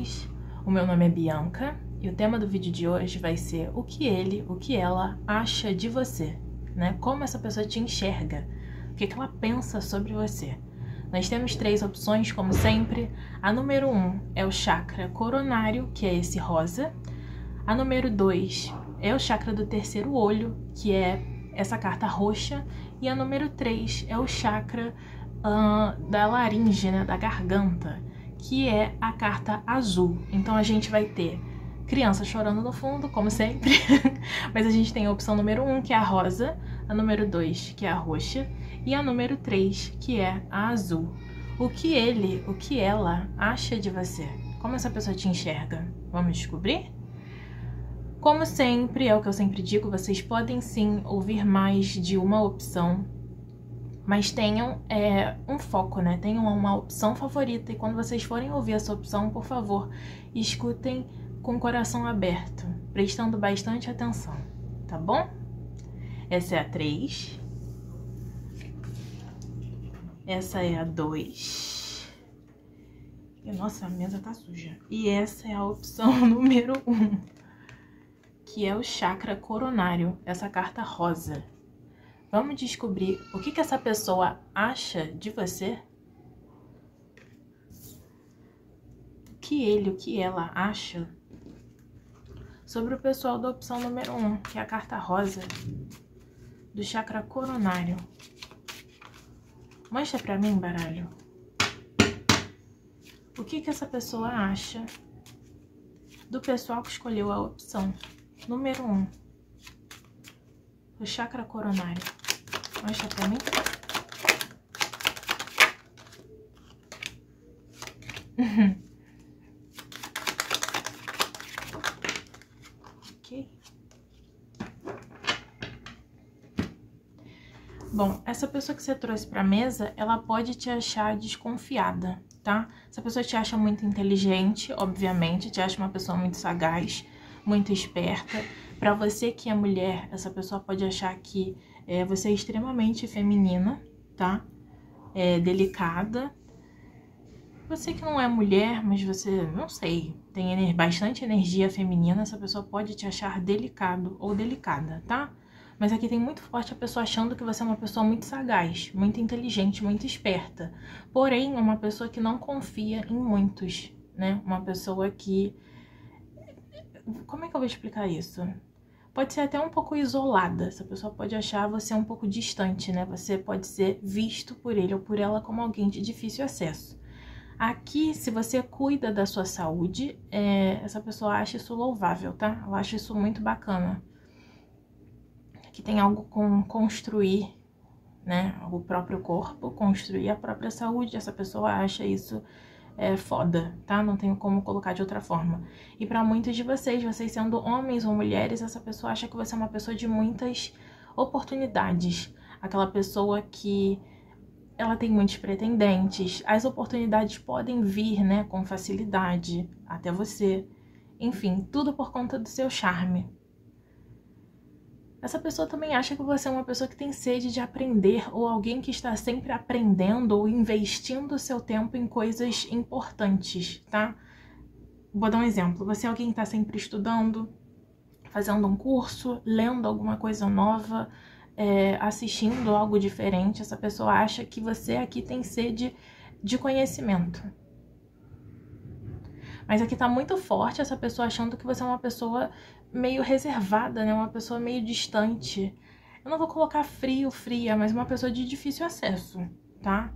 vocês? O meu nome é Bianca e o tema do vídeo de hoje vai ser o que ele, o que ela acha de você, né? Como essa pessoa te enxerga, o que, que ela pensa sobre você. Nós temos três opções, como sempre. A número um é o chakra coronário, que é esse rosa. A número dois é o chakra do terceiro olho, que é essa carta roxa. E a número três é o chakra uh, da laringe, né, da garganta, que é a carta azul. Então a gente vai ter criança chorando no fundo, como sempre, mas a gente tem a opção número 1, um, que é a rosa, a número 2, que é a roxa, e a número 3, que é a azul. O que ele, o que ela acha de você? Como essa pessoa te enxerga? Vamos descobrir? Como sempre, é o que eu sempre digo, vocês podem sim ouvir mais de uma opção mas tenham é, um foco, né? Tenham uma opção favorita e quando vocês forem ouvir essa opção, por favor, escutem com o coração aberto, prestando bastante atenção, tá bom? Essa é a 3. Essa é a 2. E nossa, a mesa tá suja. E essa é a opção número 1, um, que é o chakra coronário, essa carta rosa. Vamos descobrir o que, que essa pessoa acha de você? O que ele, o que ela acha sobre o pessoal da opção número 1, um, que é a carta rosa do chakra coronário. Mostra pra mim, baralho. O que, que essa pessoa acha do pessoal que escolheu a opção número 1, um, o chakra coronário? Mostra pra mim. ok. Bom, essa pessoa que você trouxe pra mesa, ela pode te achar desconfiada, tá? Essa pessoa te acha muito inteligente, obviamente, te acha uma pessoa muito sagaz, muito esperta. Pra você que é mulher, essa pessoa pode achar que é, você é extremamente feminina, tá? É delicada. Você que não é mulher, mas você, não sei, tem bastante energia feminina, essa pessoa pode te achar delicado ou delicada, tá? Mas aqui tem muito forte a pessoa achando que você é uma pessoa muito sagaz, muito inteligente, muito esperta. Porém, uma pessoa que não confia em muitos, né? Uma pessoa que. Como é que eu vou explicar isso? Pode ser até um pouco isolada. Essa pessoa pode achar você um pouco distante, né? Você pode ser visto por ele ou por ela como alguém de difícil acesso. Aqui, se você cuida da sua saúde, é, essa pessoa acha isso louvável, tá? Ela acha isso muito bacana. Aqui tem algo com construir, né? O próprio corpo, construir a própria saúde. Essa pessoa acha isso é foda, tá? Não tenho como colocar de outra forma. E para muitos de vocês, vocês sendo homens ou mulheres, essa pessoa acha que você é uma pessoa de muitas oportunidades. Aquela pessoa que ela tem muitos pretendentes. As oportunidades podem vir, né, com facilidade até você. Enfim, tudo por conta do seu charme. Essa pessoa também acha que você é uma pessoa que tem sede de aprender ou alguém que está sempre aprendendo ou investindo seu tempo em coisas importantes, tá? Vou dar um exemplo. Você é alguém que está sempre estudando, fazendo um curso, lendo alguma coisa nova, é, assistindo algo diferente. Essa pessoa acha que você aqui tem sede de conhecimento. Mas aqui tá muito forte essa pessoa achando que você é uma pessoa meio reservada, né? Uma pessoa meio distante. Eu não vou colocar frio, fria, mas uma pessoa de difícil acesso, tá?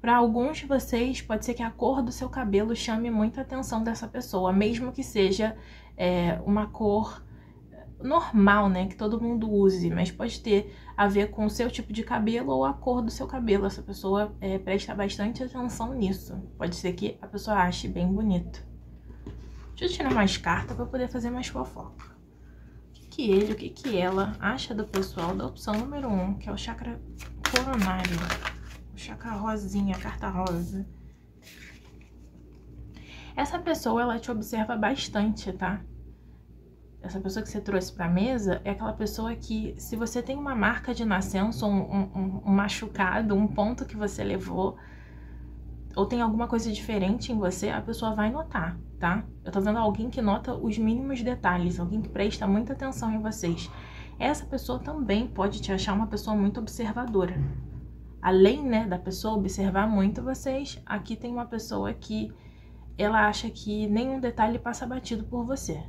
Para alguns de vocês, pode ser que a cor do seu cabelo chame muita atenção dessa pessoa, mesmo que seja é, uma cor normal, né, que todo mundo use, mas pode ter a ver com o seu tipo de cabelo ou a cor do seu cabelo. Essa pessoa é, presta bastante atenção nisso. Pode ser que a pessoa ache bem bonito. Deixa eu tirar mais carta para poder fazer mais fofoca. O que, que ele, o que, que ela acha do pessoal da opção número 1, um, que é o chakra coronário. O chakra rosinha, a carta rosa. Essa pessoa, ela te observa bastante, tá? Essa pessoa que você trouxe pra mesa é aquela pessoa que, se você tem uma marca de nascença, um, um, um machucado, um ponto que você levou, ou tem alguma coisa diferente em você, a pessoa vai notar, tá? Eu tô vendo alguém que nota os mínimos detalhes, alguém que presta muita atenção em vocês. Essa pessoa também pode te achar uma pessoa muito observadora. Além, né, da pessoa observar muito vocês, aqui tem uma pessoa que ela acha que nenhum detalhe passa batido por você,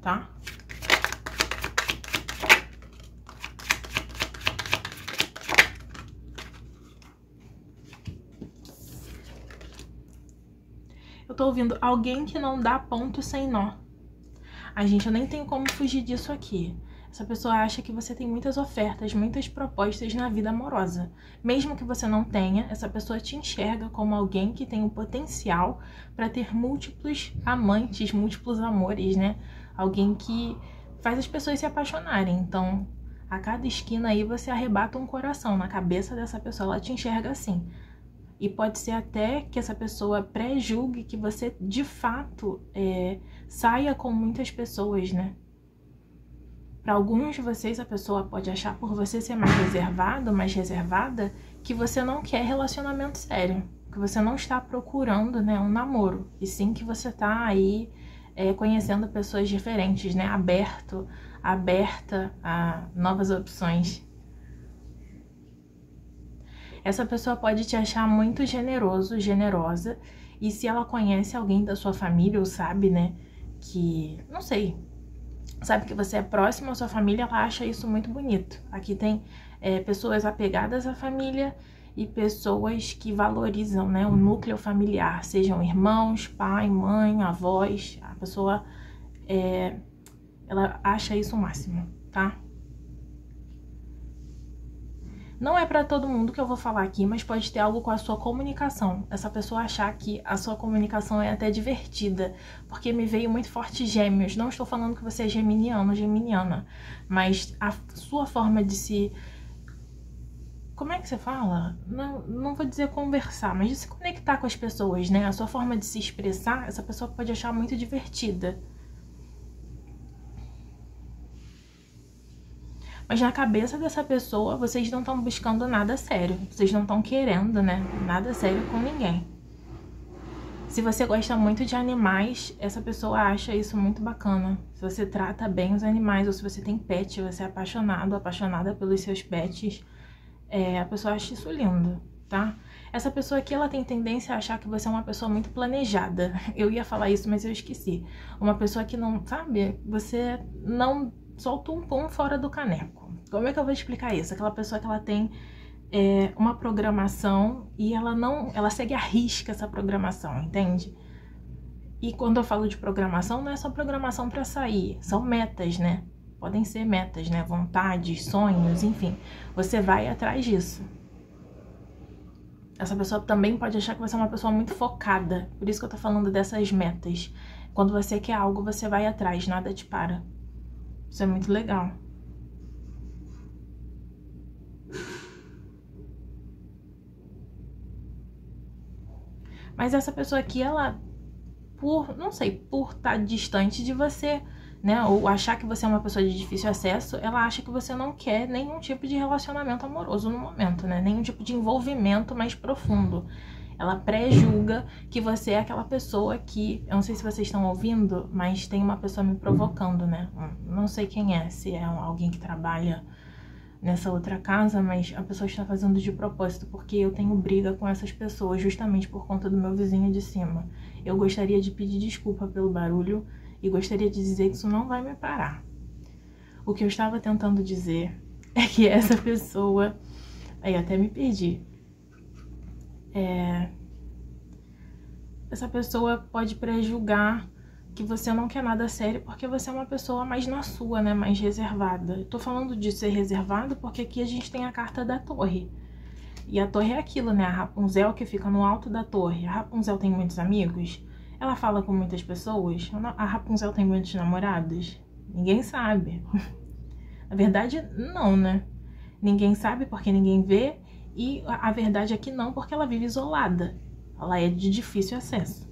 tá? Eu tô ouvindo alguém que não dá ponto sem nó. A gente, eu nem tenho como fugir disso aqui. Essa pessoa acha que você tem muitas ofertas, muitas propostas na vida amorosa. Mesmo que você não tenha, essa pessoa te enxerga como alguém que tem o potencial para ter múltiplos amantes, múltiplos amores, né? Alguém que faz as pessoas se apaixonarem. Então, a cada esquina aí você arrebata um coração na cabeça dessa pessoa, ela te enxerga assim. E pode ser até que essa pessoa pré-julgue que você de fato é, saia com muitas pessoas, né? Para alguns de vocês, a pessoa pode achar por você ser mais reservado, mais reservada, que você não quer relacionamento sério, que você não está procurando, né, um namoro, e sim que você está aí é, conhecendo pessoas diferentes, né, aberto, aberta a novas opções. Essa pessoa pode te achar muito generoso, generosa, e se ela conhece alguém da sua família ou sabe, né, que, não sei, sabe que você é próximo à sua família, ela acha isso muito bonito. Aqui tem é, pessoas apegadas à família e pessoas que valorizam, né, o núcleo familiar, sejam irmãos, pai, mãe, avós, a pessoa, é, ela acha isso o máximo, tá? Não é para todo mundo que eu vou falar aqui, mas pode ter algo com a sua comunicação. Essa pessoa achar que a sua comunicação é até divertida, porque me veio muito forte gêmeos. Não estou falando que você é geminiano, geminiana, mas a sua forma de se como é que você fala? Não, não vou dizer conversar, mas de se conectar com as pessoas, né? A sua forma de se expressar, essa pessoa pode achar muito divertida. Mas na cabeça dessa pessoa, vocês não estão buscando nada sério. Vocês não estão querendo, né? Nada sério com ninguém. Se você gosta muito de animais, essa pessoa acha isso muito bacana. Se você trata bem os animais, ou se você tem pet, você é apaixonado, apaixonada pelos seus pets, é, a pessoa acha isso lindo, tá? Essa pessoa aqui, ela tem tendência a achar que você é uma pessoa muito planejada. Eu ia falar isso, mas eu esqueci. Uma pessoa que não, sabe? Você não solta um pum fora do caneco. Como é que eu vou explicar isso? Aquela pessoa que ela tem é, uma programação e ela não, ela segue a risca essa programação, entende? E quando eu falo de programação, não é só programação para sair, são metas, né? Podem ser metas, né? Vontades, sonhos, enfim. Você vai atrás disso. Essa pessoa também pode achar que você é uma pessoa muito focada. Por isso que eu tô falando dessas metas. Quando você quer algo, você vai atrás, nada te para. Isso é muito legal. Mas essa pessoa aqui, ela, por, não sei, por estar tá distante de você, né, ou achar que você é uma pessoa de difícil acesso, ela acha que você não quer nenhum tipo de relacionamento amoroso no momento, né? Nenhum tipo de envolvimento mais profundo. Ela pré-julga que você é aquela pessoa que, eu não sei se vocês estão ouvindo, mas tem uma pessoa me provocando, né? Não sei quem é, se é alguém que trabalha nessa outra casa, mas a pessoa está fazendo de propósito, porque eu tenho briga com essas pessoas justamente por conta do meu vizinho de cima. Eu gostaria de pedir desculpa pelo barulho e gostaria de dizer que isso não vai me parar. O que eu estava tentando dizer é que essa pessoa. Aí até me perdi. É... Essa pessoa pode prejulgar que você não quer nada sério porque você é uma pessoa mais na sua, né? Mais reservada. Eu tô falando de ser reservado porque aqui a gente tem a carta da torre. E a torre é aquilo, né? A Rapunzel que fica no alto da torre. A Rapunzel tem muitos amigos? Ela fala com muitas pessoas? A Rapunzel tem muitos namorados? Ninguém sabe. Na verdade, não, né? Ninguém sabe porque ninguém vê. E a verdade é que não, porque ela vive isolada. Ela é de difícil acesso.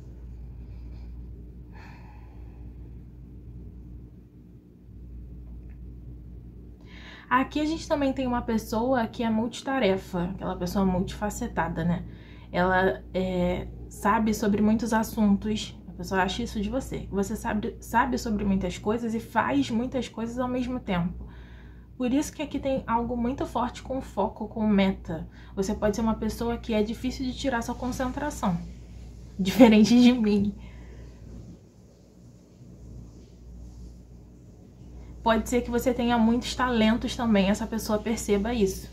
Aqui a gente também tem uma pessoa que é multitarefa, aquela pessoa multifacetada, né? ela é, sabe sobre muitos assuntos. A pessoa acha isso de você. Você sabe, sabe sobre muitas coisas e faz muitas coisas ao mesmo tempo. Por isso que aqui tem algo muito forte com foco, com meta. Você pode ser uma pessoa que é difícil de tirar sua concentração. Diferente de mim. Pode ser que você tenha muitos talentos também, essa pessoa perceba isso,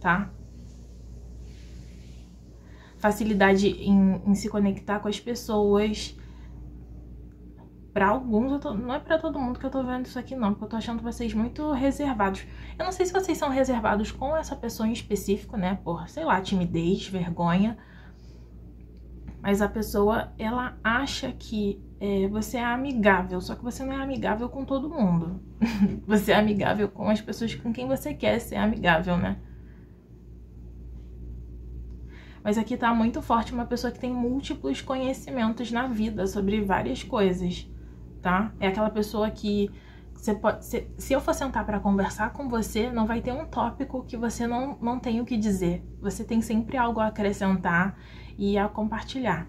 tá? Facilidade em, em se conectar com as pessoas. Para alguns, tô, não é para todo mundo que eu tô vendo isso aqui, não, porque eu tô achando vocês muito reservados. Eu não sei se vocês são reservados com essa pessoa em específico, né? Por, sei lá, timidez, vergonha. Mas a pessoa, ela acha que é, você é amigável, só que você não é amigável com todo mundo. você é amigável com as pessoas com quem você quer ser amigável, né? Mas aqui tá muito forte uma pessoa que tem múltiplos conhecimentos na vida sobre várias coisas, tá? É aquela pessoa que você pode, se, se eu for sentar para conversar com você, não vai ter um tópico que você não, não tem o que dizer. Você tem sempre algo a acrescentar e a compartilhar.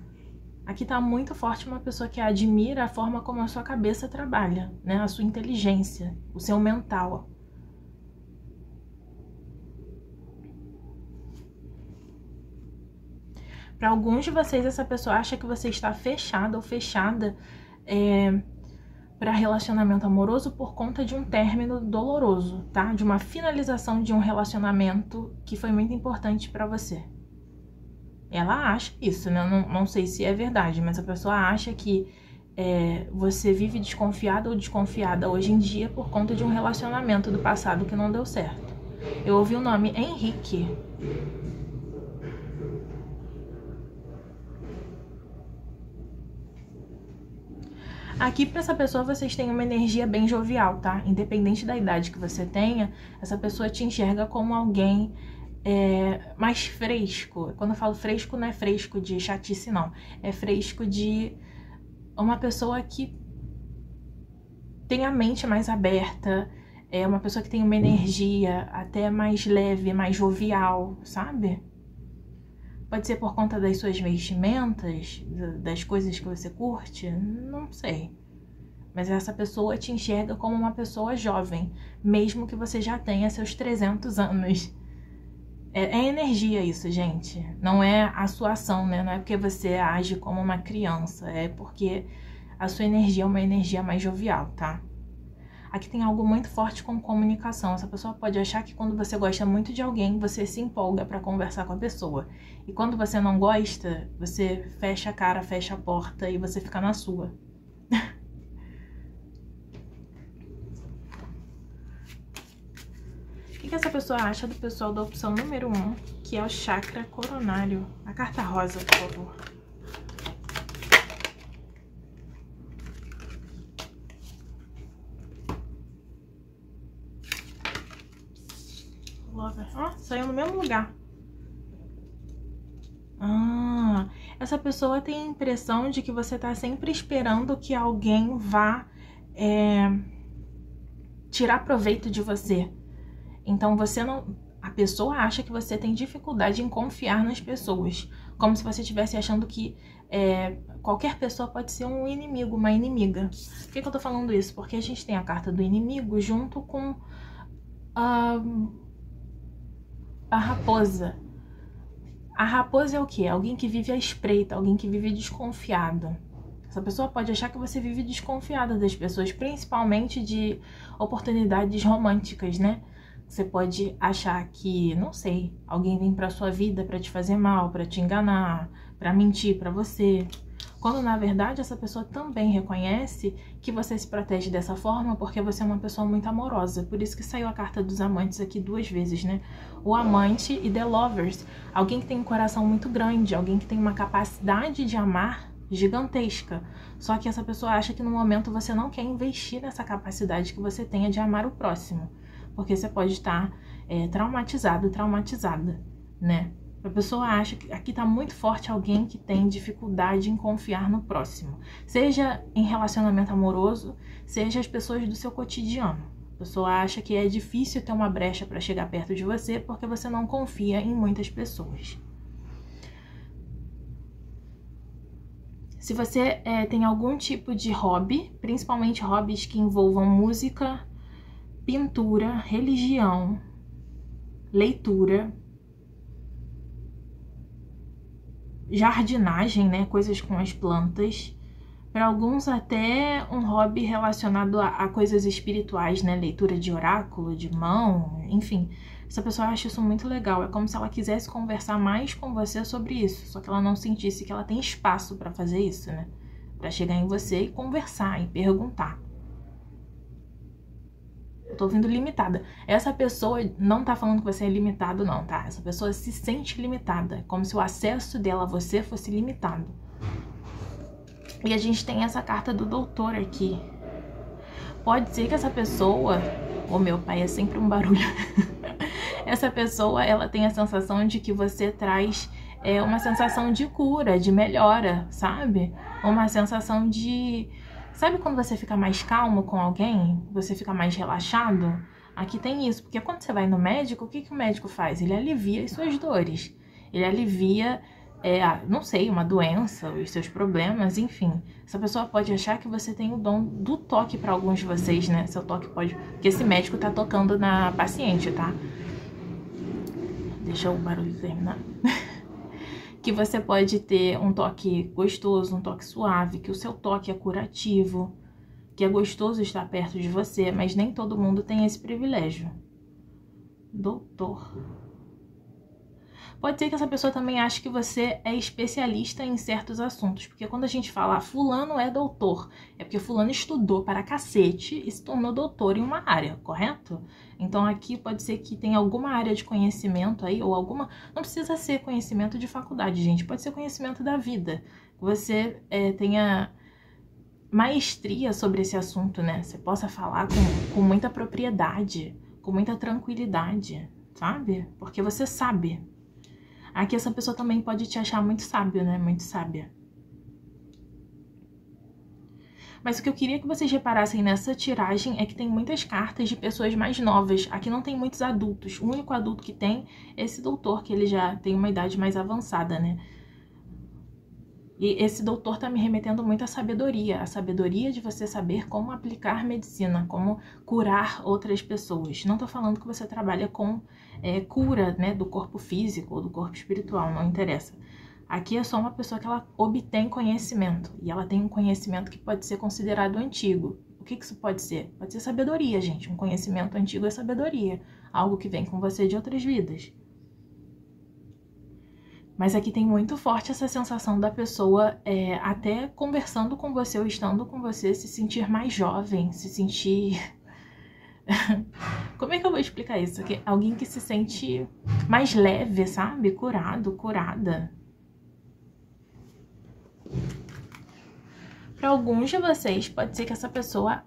Aqui está muito forte uma pessoa que admira a forma como a sua cabeça trabalha, né? A sua inteligência, o seu mental. Para alguns de vocês, essa pessoa acha que você está fechada ou fechada é, para relacionamento amoroso por conta de um término doloroso, tá? De uma finalização de um relacionamento que foi muito importante para você. Ela acha isso, né? Não, não sei se é verdade, mas a pessoa acha que é, você vive desconfiada ou desconfiada hoje em dia por conta de um relacionamento do passado que não deu certo. Eu ouvi o nome Henrique. Aqui para essa pessoa vocês têm uma energia bem jovial, tá? Independente da idade que você tenha, essa pessoa te enxerga como alguém é, mais fresco. Quando eu falo fresco, não é fresco de chatice, não. É fresco de uma pessoa que tem a mente mais aberta, é uma pessoa que tem uma energia até mais leve, mais jovial, sabe? Pode ser por conta das suas vestimentas, das coisas que você curte, não sei. Mas essa pessoa te enxerga como uma pessoa jovem, mesmo que você já tenha seus 300 anos. É, é, energia isso, gente. Não é a sua ação, né? Não é porque você age como uma criança. É porque a sua energia é uma energia mais jovial, tá? Aqui tem algo muito forte com comunicação. Essa pessoa pode achar que quando você gosta muito de alguém, você se empolga para conversar com a pessoa. E quando você não gosta, você fecha a cara, fecha a porta e você fica na sua. que essa pessoa acha do pessoal da opção número 1, um, que é o chakra coronário? A carta rosa, por favor. Ó, saiu no mesmo lugar. Ah, essa pessoa tem a impressão de que você tá sempre esperando que alguém vá é, tirar proveito de você. Então você não. A pessoa acha que você tem dificuldade em confiar nas pessoas. Como se você estivesse achando que é, qualquer pessoa pode ser um inimigo, uma inimiga. Por que, que, eu tô falando isso? Porque a gente tem a carta do inimigo junto com a, a raposa. A raposa é o quê? Alguém que vive à espreita, alguém que vive desconfiado. Essa pessoa pode achar que você vive desconfiada das pessoas, principalmente de oportunidades românticas, né? Você pode achar que, não sei, alguém vem para sua vida para te fazer mal, para te enganar, para mentir para você. Quando na verdade essa pessoa também reconhece que você se protege dessa forma porque você é uma pessoa muito amorosa. Por isso que saiu a carta dos amantes aqui duas vezes, né? O amante e the lovers. Alguém que tem um coração muito grande, alguém que tem uma capacidade de amar gigantesca. Só que essa pessoa acha que no momento você não quer investir nessa capacidade que você tenha de amar o próximo porque você pode estar é, traumatizado, traumatizada, né? A pessoa acha que aqui está muito forte alguém que tem dificuldade em confiar no próximo, seja em relacionamento amoroso, seja as pessoas do seu cotidiano. A pessoa acha que é difícil ter uma brecha para chegar perto de você porque você não confia em muitas pessoas. Se você é, tem algum tipo de hobby, principalmente hobbies que envolvam música, pintura, religião, leitura, jardinagem, né, coisas com as plantas, para alguns até um hobby relacionado a, a, coisas espirituais, né, leitura de oráculo, de mão, enfim. Essa pessoa acha isso muito legal, é como se ela quisesse conversar mais com você sobre isso, só que ela não sentisse que ela tem espaço para fazer isso, né? Para chegar em você e conversar e perguntar. Eu tô ouvindo limitada. Essa pessoa não tá falando que você é limitado, não, tá? Essa pessoa se sente limitada, como se o acesso dela a você fosse limitado. E a gente tem essa carta do doutor aqui. Pode ser que essa pessoa. O meu pai é sempre um barulho. essa pessoa, ela tem a sensação de que você traz é, uma sensação de cura, de melhora, sabe? Uma sensação de Sabe quando você fica mais calmo com alguém? Você fica mais relaxado? Aqui tem isso, porque quando você vai no médico, o que, que o médico faz? Ele alivia as suas dores. Ele alivia, é, não sei, uma doença, os seus problemas, enfim. Essa pessoa pode achar que você tem o dom do toque para alguns de vocês, né? Seu toque pode. Porque esse médico tá tocando na paciente, tá? Deixa o barulho terminar. que você pode ter um toque gostoso, um toque suave, que o seu toque é curativo, que é gostoso estar perto de você, mas nem todo mundo tem esse privilégio. Doutor. Pode ser que essa pessoa também ache que você é especialista em certos assuntos, porque quando a gente fala ah, fulano é doutor, é porque fulano estudou para cacete e se tornou doutor em uma área, correto? Então aqui pode ser que tenha alguma área de conhecimento aí, ou alguma. Não precisa ser conhecimento de faculdade, gente, pode ser conhecimento da vida. Você é, tenha maestria sobre esse assunto, né? Você possa falar com, com muita propriedade, com muita tranquilidade, sabe? Porque você sabe Aqui essa pessoa também pode te achar muito sábio, né? Muito sábia. Mas o que eu queria que vocês reparassem nessa tiragem é que tem muitas cartas de pessoas mais novas. Aqui não tem muitos adultos. O único adulto que tem é esse doutor, que ele já tem uma idade mais avançada, né? E esse doutor está me remetendo muito à sabedoria, a sabedoria de você saber como aplicar medicina, como curar outras pessoas. Não estou falando que você trabalha com é, cura né, do corpo físico ou do corpo espiritual, não interessa. Aqui é só uma pessoa que ela obtém conhecimento e ela tem um conhecimento que pode ser considerado antigo. O que, que isso pode ser? Pode ser sabedoria, gente. Um conhecimento antigo é sabedoria, algo que vem com você de outras vidas. Mas aqui tem muito forte essa sensação da pessoa, é, até conversando com você ou estando com você, se sentir mais jovem, se sentir. Como é que eu vou explicar isso? Que alguém que se sente mais leve, sabe? Curado, curada. Para alguns de vocês, pode ser que essa pessoa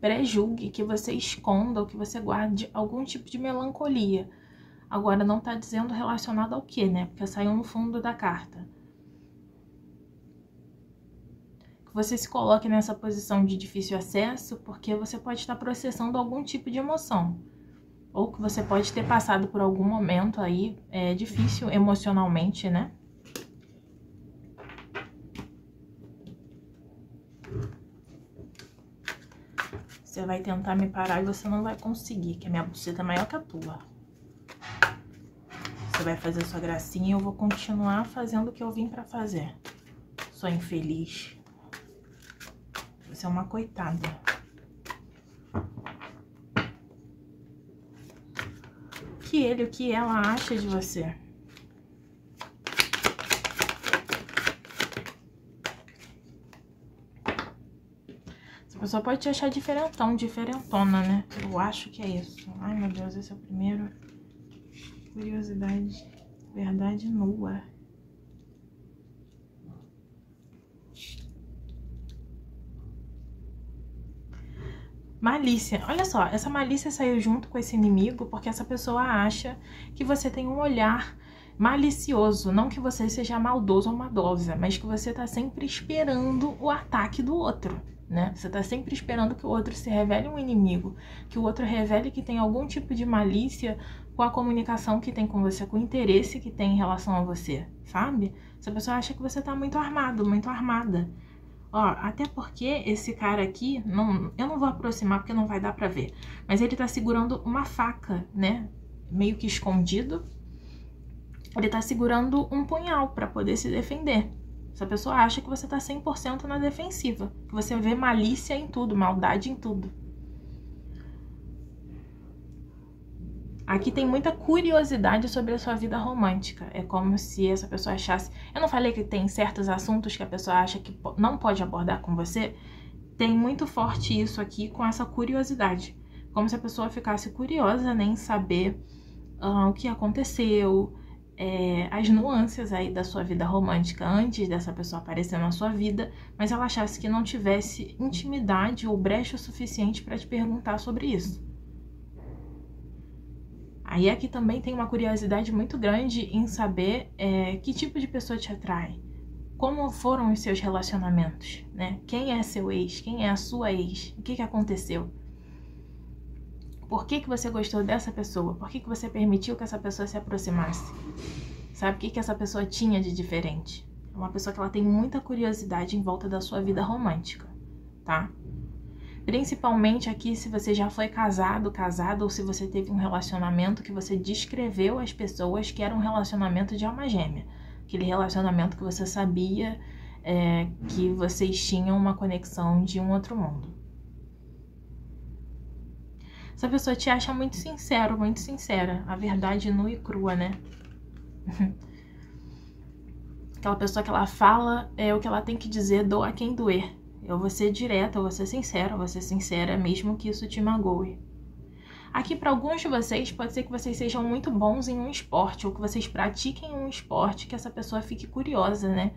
pré-julgue, que você esconda ou que você guarde algum tipo de melancolia Agora, não tá dizendo relacionado ao que, né? Porque saiu no fundo da carta. Que você se coloque nessa posição de difícil acesso, porque você pode estar processando algum tipo de emoção. Ou que você pode ter passado por algum momento aí é, difícil emocionalmente, né? Você vai tentar me parar e você não vai conseguir, que a minha buceta é maior que a tua. Você vai fazer sua gracinha e eu vou continuar fazendo o que eu vim pra fazer. Sou infeliz. Você é uma coitada. O que ele, o que ela acha de você? Essa pessoa pode te achar diferentão, diferentona, né? Eu acho que é isso. Ai, meu Deus, esse é o primeiro curiosidade, verdade nua. Malícia. Olha só, essa malícia saiu junto com esse inimigo porque essa pessoa acha que você tem um olhar malicioso. Não que você seja maldoso ou maldosa, mas que você tá sempre esperando o ataque do outro. né? Você tá sempre esperando que o outro se revele um inimigo, que o outro revele que tem algum tipo de malícia com a comunicação que tem com você, com o interesse que tem em relação a você, sabe? Essa pessoa acha que você tá muito armado, muito armada. Ó, até porque esse cara aqui, não, eu não vou aproximar porque não vai dar pra ver, mas ele tá segurando uma faca, né? Meio que escondido. Ele tá segurando um punhal para poder se defender. Essa pessoa acha que você tá 100% na defensiva, que você vê malícia em tudo, maldade em tudo. Aqui tem muita curiosidade sobre a sua vida romântica. É como se essa pessoa achasse. Eu não falei que tem certos assuntos que a pessoa acha que não pode abordar com você? Tem muito forte isso aqui com essa curiosidade. Como se a pessoa ficasse curiosa nem saber uh, o que aconteceu, é, as nuances aí da sua vida romântica antes dessa pessoa aparecer na sua vida, mas ela achasse que não tivesse intimidade ou brecha o suficiente para te perguntar sobre isso. Aí aqui também tem uma curiosidade muito grande em saber é, que tipo de pessoa te atrai, como foram os seus relacionamentos, né? Quem é seu ex, quem é a sua ex, o que, que aconteceu? Por que, que você gostou dessa pessoa? Por que, que você permitiu que essa pessoa se aproximasse? Sabe o que, que essa pessoa tinha de diferente? É uma pessoa que ela tem muita curiosidade em volta da sua vida romântica, tá? Principalmente aqui se você já foi casado, casado, ou se você teve um relacionamento que você descreveu às pessoas que era um relacionamento de alma gêmea. Aquele relacionamento que você sabia é, que vocês tinham uma conexão de um outro mundo. Essa pessoa te acha muito sincero, muito sincera. A verdade nua e crua, né? Aquela pessoa que ela fala é o que ela tem que dizer, doa quem doer. Eu vou ser direta, eu vou ser sincera, eu vou ser sincera, mesmo que isso te magoe. Aqui, para alguns de vocês, pode ser que vocês sejam muito bons em um esporte, ou que vocês pratiquem um esporte que essa pessoa fique curiosa, né?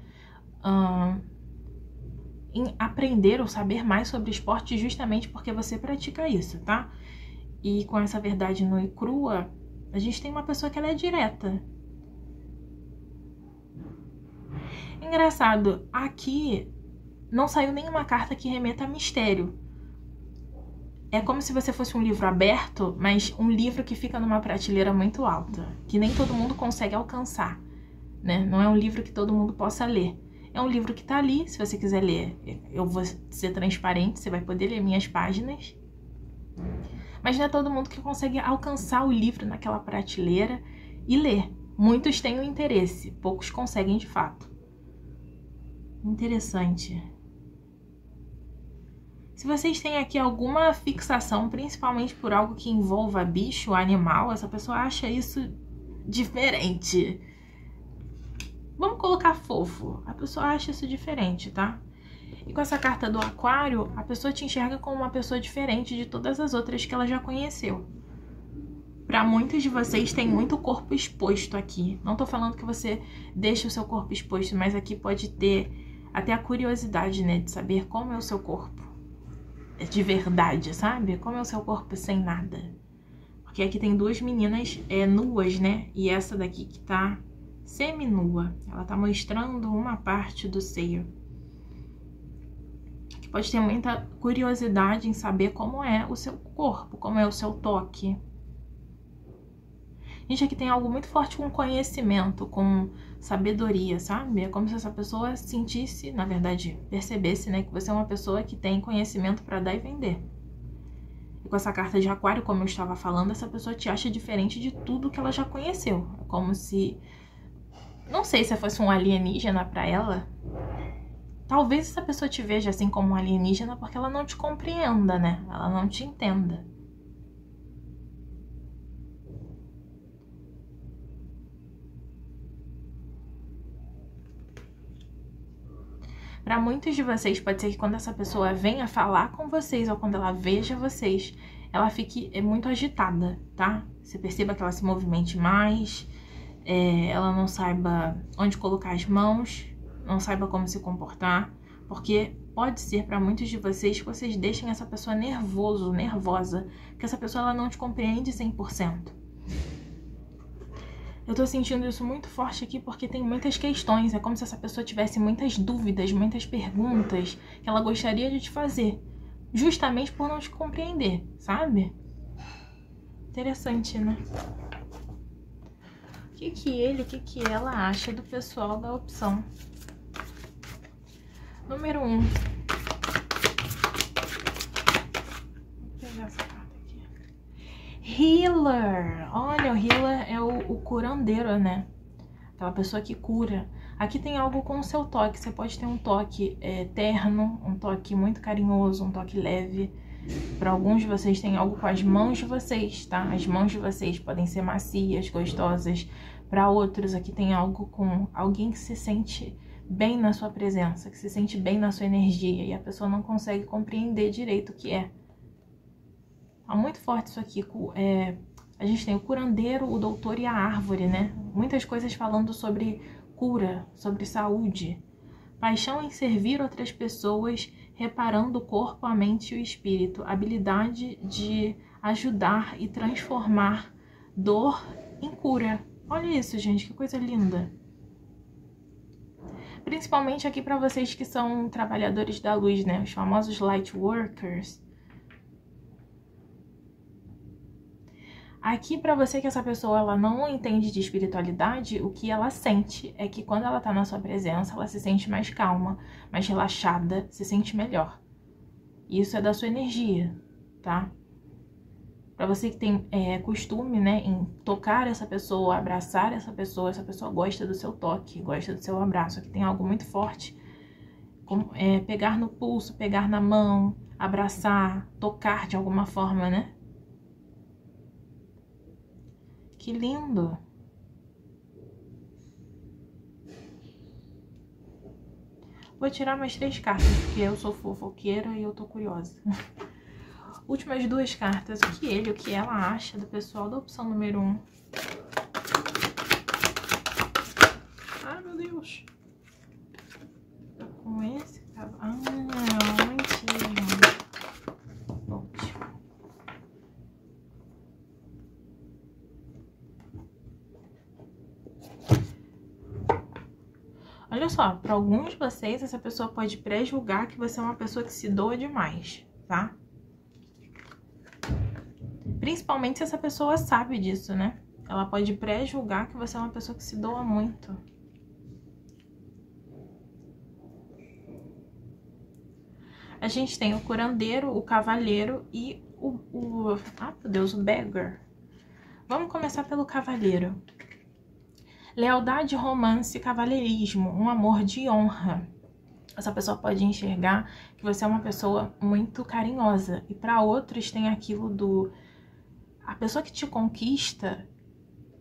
Em aprender ou saber mais sobre esporte justamente porque você pratica isso, tá? E com essa verdade nua e crua, a gente tem uma pessoa que ela é direta. Engraçado, aqui não saiu nenhuma carta que remeta a mistério. É como se você fosse um livro aberto, mas um livro que fica numa prateleira muito alta, que nem todo mundo consegue alcançar, né? Não é um livro que todo mundo possa ler. É um livro que tá ali, se você quiser ler. Eu vou ser transparente, você vai poder ler minhas páginas. Mas não é todo mundo que consegue alcançar o livro naquela prateleira e ler. Muitos têm o interesse, poucos conseguem de fato. Interessante. Se vocês têm aqui alguma fixação, principalmente por algo que envolva bicho, animal, essa pessoa acha isso diferente. Vamos colocar fofo. A pessoa acha isso diferente, tá? E com essa carta do aquário, a pessoa te enxerga como uma pessoa diferente de todas as outras que ela já conheceu. Para muitos de vocês tem muito corpo exposto aqui. Não tô falando que você deixa o seu corpo exposto, mas aqui pode ter até a curiosidade, né, de saber como é o seu corpo de verdade, sabe? Como é o seu corpo sem nada. Porque aqui tem duas meninas é, nuas, né? E essa daqui que tá semi-nua. Ela tá mostrando uma parte do seio. Aqui pode ter muita curiosidade em saber como é o seu corpo, como é o seu toque. Gente, aqui tem algo muito forte com conhecimento, com sabedoria, sabe? É como se essa pessoa sentisse, na verdade, percebesse, né, que você é uma pessoa que tem conhecimento para dar e vender. E com essa carta de aquário, como eu estava falando, essa pessoa te acha diferente de tudo que ela já conheceu. É como se não sei se fosse um alienígena para ela. Talvez essa pessoa te veja assim como um alienígena porque ela não te compreenda, né? Ela não te entenda. Para muitos de vocês, pode ser que quando essa pessoa venha falar com vocês ou quando ela veja vocês, ela fique é, muito agitada, tá? Você perceba que ela se movimente mais, é, ela não saiba onde colocar as mãos, não saiba como se comportar, porque pode ser para muitos de vocês que vocês deixem essa pessoa nervoso, nervosa, que essa pessoa ela não te compreende 100%. Eu tô sentindo isso muito forte aqui porque tem muitas questões. É como se essa pessoa tivesse muitas dúvidas, muitas perguntas que ela gostaria de te fazer. Justamente por não te compreender, sabe? Interessante, né? O que que ele, o que que ela acha do pessoal da opção? Número 1. Um. Vou pegar essa carta aqui. Healer. Olha, o healer é o, o curandeiro, né? Aquela pessoa que cura. Aqui tem algo com o seu toque. Você pode ter um toque é, terno, um toque muito carinhoso, um toque leve. Para alguns de vocês tem algo com as mãos de vocês, tá? As mãos de vocês podem ser macias, gostosas. Para outros, aqui tem algo com alguém que se sente bem na sua presença, que se sente bem na sua energia e a pessoa não consegue compreender direito o que é. Tá muito forte isso aqui. É, a gente tem o curandeiro, o doutor e a árvore, né? Muitas coisas falando sobre cura, sobre saúde. Paixão em servir outras pessoas, reparando o corpo, a mente e o espírito. Habilidade de ajudar e transformar dor em cura. Olha isso, gente, que coisa linda principalmente aqui para vocês que são trabalhadores da luz, né? Os famosos light workers. Aqui para você que essa pessoa ela não entende de espiritualidade, o que ela sente é que quando ela tá na sua presença, ela se sente mais calma, mais relaxada, se sente melhor. Isso é da sua energia, tá? Para você que tem é, costume, né, em tocar essa pessoa, abraçar essa pessoa, essa pessoa gosta do seu toque, gosta do seu abraço. Aqui tem algo muito forte. Como, é, pegar no pulso, pegar na mão, abraçar, tocar de alguma forma, né? Que lindo! Vou tirar mais três cartas, porque eu sou fofoqueira e eu tô curiosa. últimas duas cartas, o que ele, o que ela acha do pessoal da opção número 1. Um. Ai, meu Deus. Tá com esse cavalo. Ah, mentira. Volte. Olha só, para alguns de vocês, essa pessoa pode pré-julgar que você é uma pessoa que se doa demais, tá? Principalmente se essa pessoa sabe disso, né? Ela pode pré-julgar que você é uma pessoa que se doa muito. A gente tem o curandeiro, o cavaleiro e o, o... Ah, meu Deus, o beggar. Vamos começar pelo cavaleiro. Lealdade, romance, cavalheirismo, um amor de honra. Essa pessoa pode enxergar que você é uma pessoa muito carinhosa. E para outros tem aquilo do a pessoa que te conquista,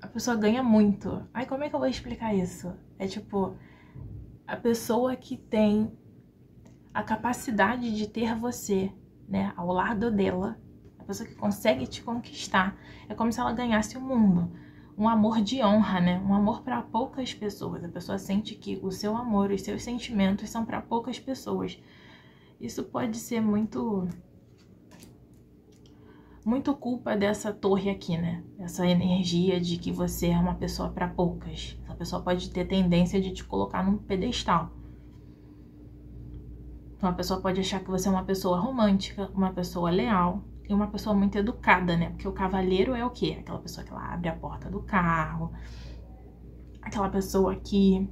a pessoa ganha muito. Aí como é que eu vou explicar isso? É tipo, a pessoa que tem a capacidade de ter você, né, ao lado dela, a pessoa que consegue te conquistar, é como se ela ganhasse o mundo. Um amor de honra, né? Um amor para poucas pessoas. A pessoa sente que o seu amor, os seus sentimentos são para poucas pessoas. Isso pode ser muito muito culpa dessa torre aqui, né? Essa energia de que você é uma pessoa para poucas. Essa pessoa pode ter tendência de te colocar num pedestal. Então, a pessoa pode achar que você é uma pessoa romântica, uma pessoa leal e uma pessoa muito educada, né? Porque o cavaleiro é o quê? Aquela pessoa que ela abre a porta do carro, aquela pessoa que,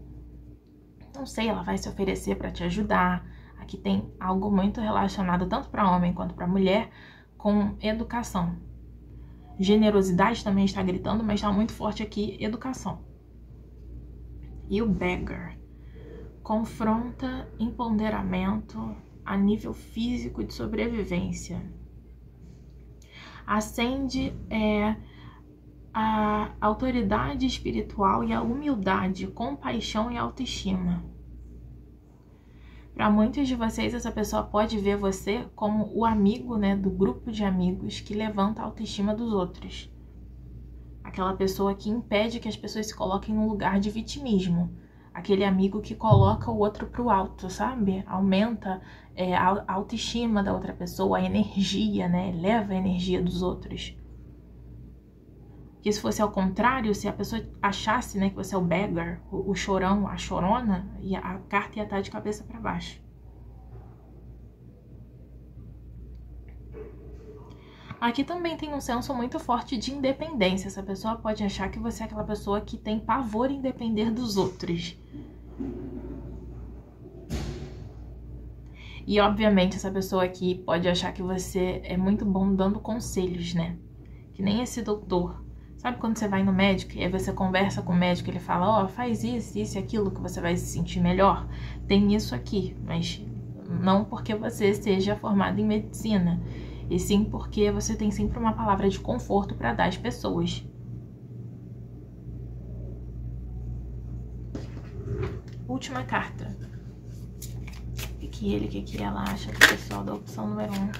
não sei, ela vai se oferecer para te ajudar. Aqui tem algo muito relacionado tanto para homem quanto para mulher com educação. Generosidade também está gritando, mas está muito forte aqui educação. E o beggar confronta empoderamento a nível físico de sobrevivência. Acende é, a autoridade espiritual e a humildade, compaixão e autoestima. Para muitos de vocês, essa pessoa pode ver você como o amigo, né, do grupo de amigos que levanta a autoestima dos outros. Aquela pessoa que impede que as pessoas se coloquem num lugar de vitimismo. Aquele amigo que coloca o outro pro alto, sabe? Aumenta é, a autoestima da outra pessoa, a energia, né? Eleva a energia dos outros. Porque se fosse ao contrário, se a pessoa achasse né, que você é o beggar, o, o chorão, a chorona, a carta ia estar de cabeça para baixo. Aqui também tem um senso muito forte de independência. Essa pessoa pode achar que você é aquela pessoa que tem pavor em depender dos outros. E obviamente essa pessoa aqui pode achar que você é muito bom dando conselhos, né? Que nem esse doutor. Sabe quando você vai no médico e aí você conversa com o médico, ele fala, ó, oh, faz isso, isso e aquilo que você vai se sentir melhor? Tem isso aqui, mas não porque você seja formado em medicina e sim porque você tem sempre uma palavra de conforto para dar às pessoas. Última carta. O que ele, o que, ela acha do pessoal da opção número 1? Um.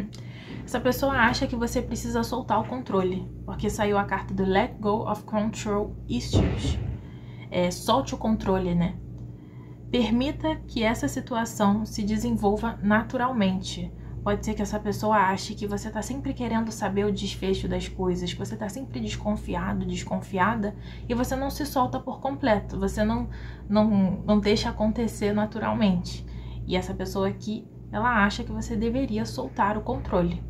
Essa pessoa acha que você precisa soltar o controle, porque saiu a carta do Let Go of Control Issues. É, solte o controle, né? Permita que essa situação se desenvolva naturalmente. Pode ser que essa pessoa ache que você está sempre querendo saber o desfecho das coisas, que você está sempre desconfiado, desconfiada, e você não se solta por completo, você não, não, não deixa acontecer naturalmente. E essa pessoa aqui, ela acha que você deveria soltar o controle.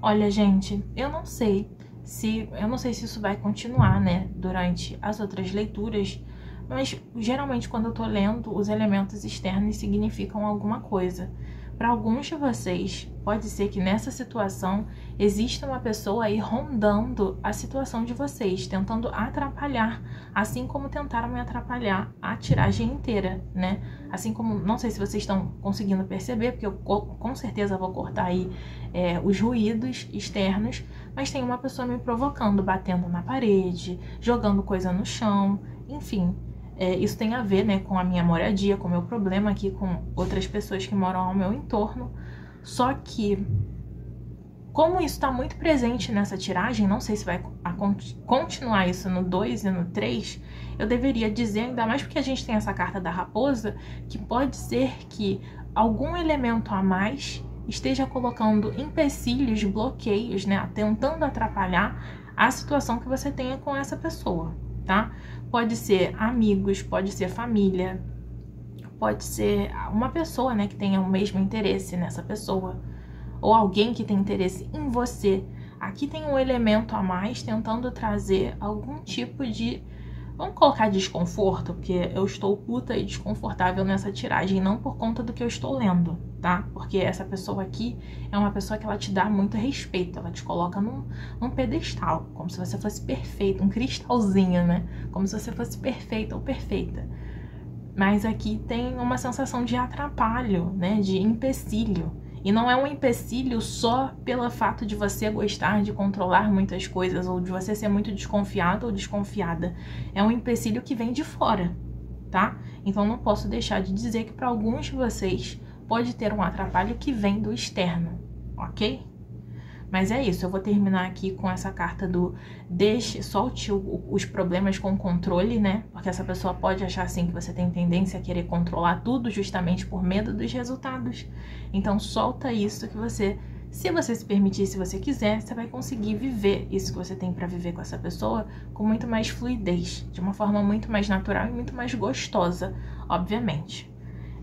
Olha, gente, eu não sei se eu não sei se isso vai continuar, né, durante as outras leituras, mas geralmente quando eu tô lendo, os elementos externos significam alguma coisa. Para alguns de vocês, pode ser que nessa situação exista uma pessoa aí rondando a situação de vocês, tentando atrapalhar, assim como tentaram me atrapalhar a tiragem inteira, né? Assim como, não sei se vocês estão conseguindo perceber, porque eu com certeza vou cortar aí é, os ruídos externos, mas tem uma pessoa me provocando, batendo na parede, jogando coisa no chão, enfim, é, isso tem a ver né, com a minha moradia, com o meu problema aqui com outras pessoas que moram ao meu entorno. Só que, como isso está muito presente nessa tiragem, não sei se vai continuar isso no 2 e no 3, eu deveria dizer, ainda mais porque a gente tem essa carta da raposa, que pode ser que algum elemento a mais esteja colocando empecilhos, bloqueios, né, tentando atrapalhar a situação que você tenha com essa pessoa, tá? Pode ser amigos, pode ser família, pode ser uma pessoa, né, que tenha o mesmo interesse nessa pessoa, ou alguém que tem interesse em você. Aqui tem um elemento a mais tentando trazer algum tipo de Vamos colocar desconforto, porque eu estou puta e desconfortável nessa tiragem, não por conta do que eu estou lendo, tá? Porque essa pessoa aqui é uma pessoa que ela te dá muito respeito, ela te coloca num, num pedestal, como se você fosse perfeito, um cristalzinho, né? Como se você fosse perfeita ou perfeita. Mas aqui tem uma sensação de atrapalho, né? De empecilho. E não é um empecilho só pelo fato de você gostar de controlar muitas coisas ou de você ser muito desconfiado ou desconfiada. É um empecilho que vem de fora, tá? Então não posso deixar de dizer que para alguns de vocês pode ter um atrapalho que vem do externo, ok? Mas é isso, eu vou terminar aqui com essa carta do deixe, solte o, os problemas com controle, né? Porque essa pessoa pode achar assim que você tem tendência a querer controlar tudo justamente por medo dos resultados. Então solta isso que você, se você se permitir, se você quiser, você vai conseguir viver isso que você tem para viver com essa pessoa com muito mais fluidez, de uma forma muito mais natural e muito mais gostosa, obviamente.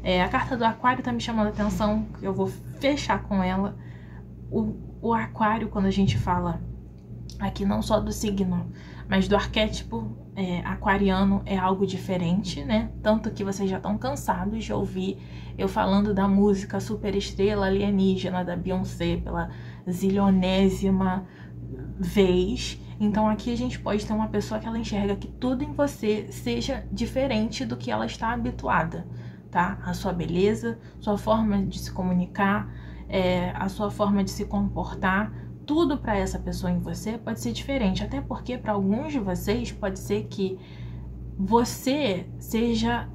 É, a carta do aquário tá me chamando a atenção, eu vou fechar com ela. O o aquário, quando a gente fala aqui não só do signo, mas do arquétipo é, aquariano é algo diferente, né? Tanto que vocês já estão cansados de ouvir eu falando da música super estrela alienígena da Beyoncé pela zilionésima vez. Então aqui a gente pode ter uma pessoa que ela enxerga que tudo em você seja diferente do que ela está habituada, tá? A sua beleza, sua forma de se comunicar, é, a sua forma de se comportar, tudo para essa pessoa em você pode ser diferente. Até porque para alguns de vocês pode ser que você seja.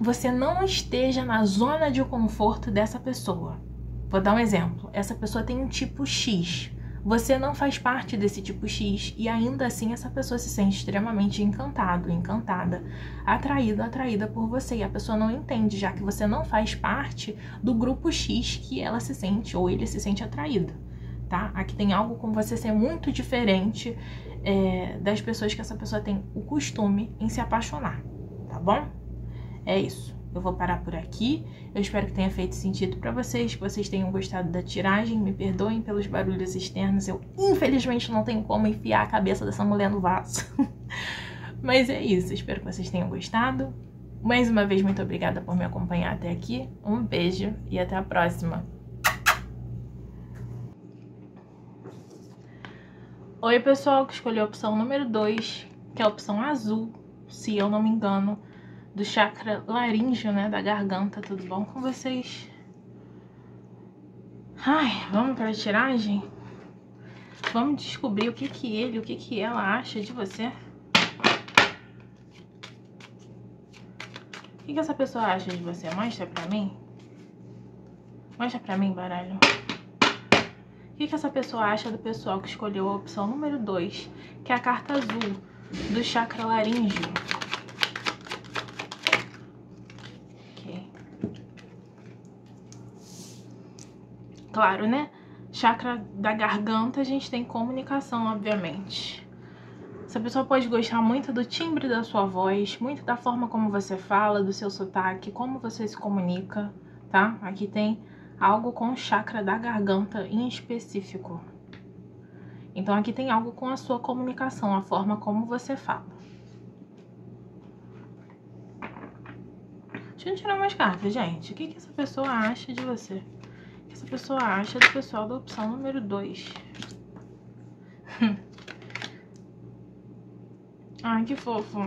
Você não esteja na zona de conforto dessa pessoa. Vou dar um exemplo. Essa pessoa tem um tipo X. você não faz parte desse tipo X e ainda assim essa pessoa se sente extremamente encantado, encantada, atraído, atraída por você e a pessoa não entende, já que você não faz parte do grupo X que ela se sente ou ele se sente atraído, tá? Aqui tem algo com você ser muito diferente é, das pessoas que essa pessoa tem o costume em se apaixonar, tá bom? É isso. Eu vou parar por aqui. Eu espero que tenha feito sentido para vocês, que vocês tenham gostado da tiragem. Me perdoem pelos barulhos externos. Eu, infelizmente, não tenho como enfiar a cabeça dessa mulher no vaso. Mas é isso. Espero que vocês tenham gostado. Mais uma vez, muito obrigada por me acompanhar até aqui. Um beijo e até a próxima. Oi, pessoal que escolheu a opção número 2, que é a opção azul, se eu não me engano do chakra laríngeo, né, da garganta, tudo bom com vocês? Ai, vamos para a tiragem? Vamos descobrir o que que ele, o que que ela acha de você. O que que essa pessoa acha de você? Mostra pra mim. Mostra pra mim, baralho. O que que essa pessoa acha do pessoal que escolheu a opção número 2, que é a carta azul do chakra laríngeo? Claro, né? Chakra da garganta, a gente tem comunicação, obviamente. Essa pessoa pode gostar muito do timbre da sua voz, muito da forma como você fala, do seu sotaque, como você se comunica, tá? Aqui tem algo com o chakra da garganta em específico. Então aqui tem algo com a sua comunicação, a forma como você fala. Deixa eu tirar mais cartas, gente. O que, que essa pessoa acha de você? Essa pessoa acha do pessoal da opção número 2. Ai, que fofo.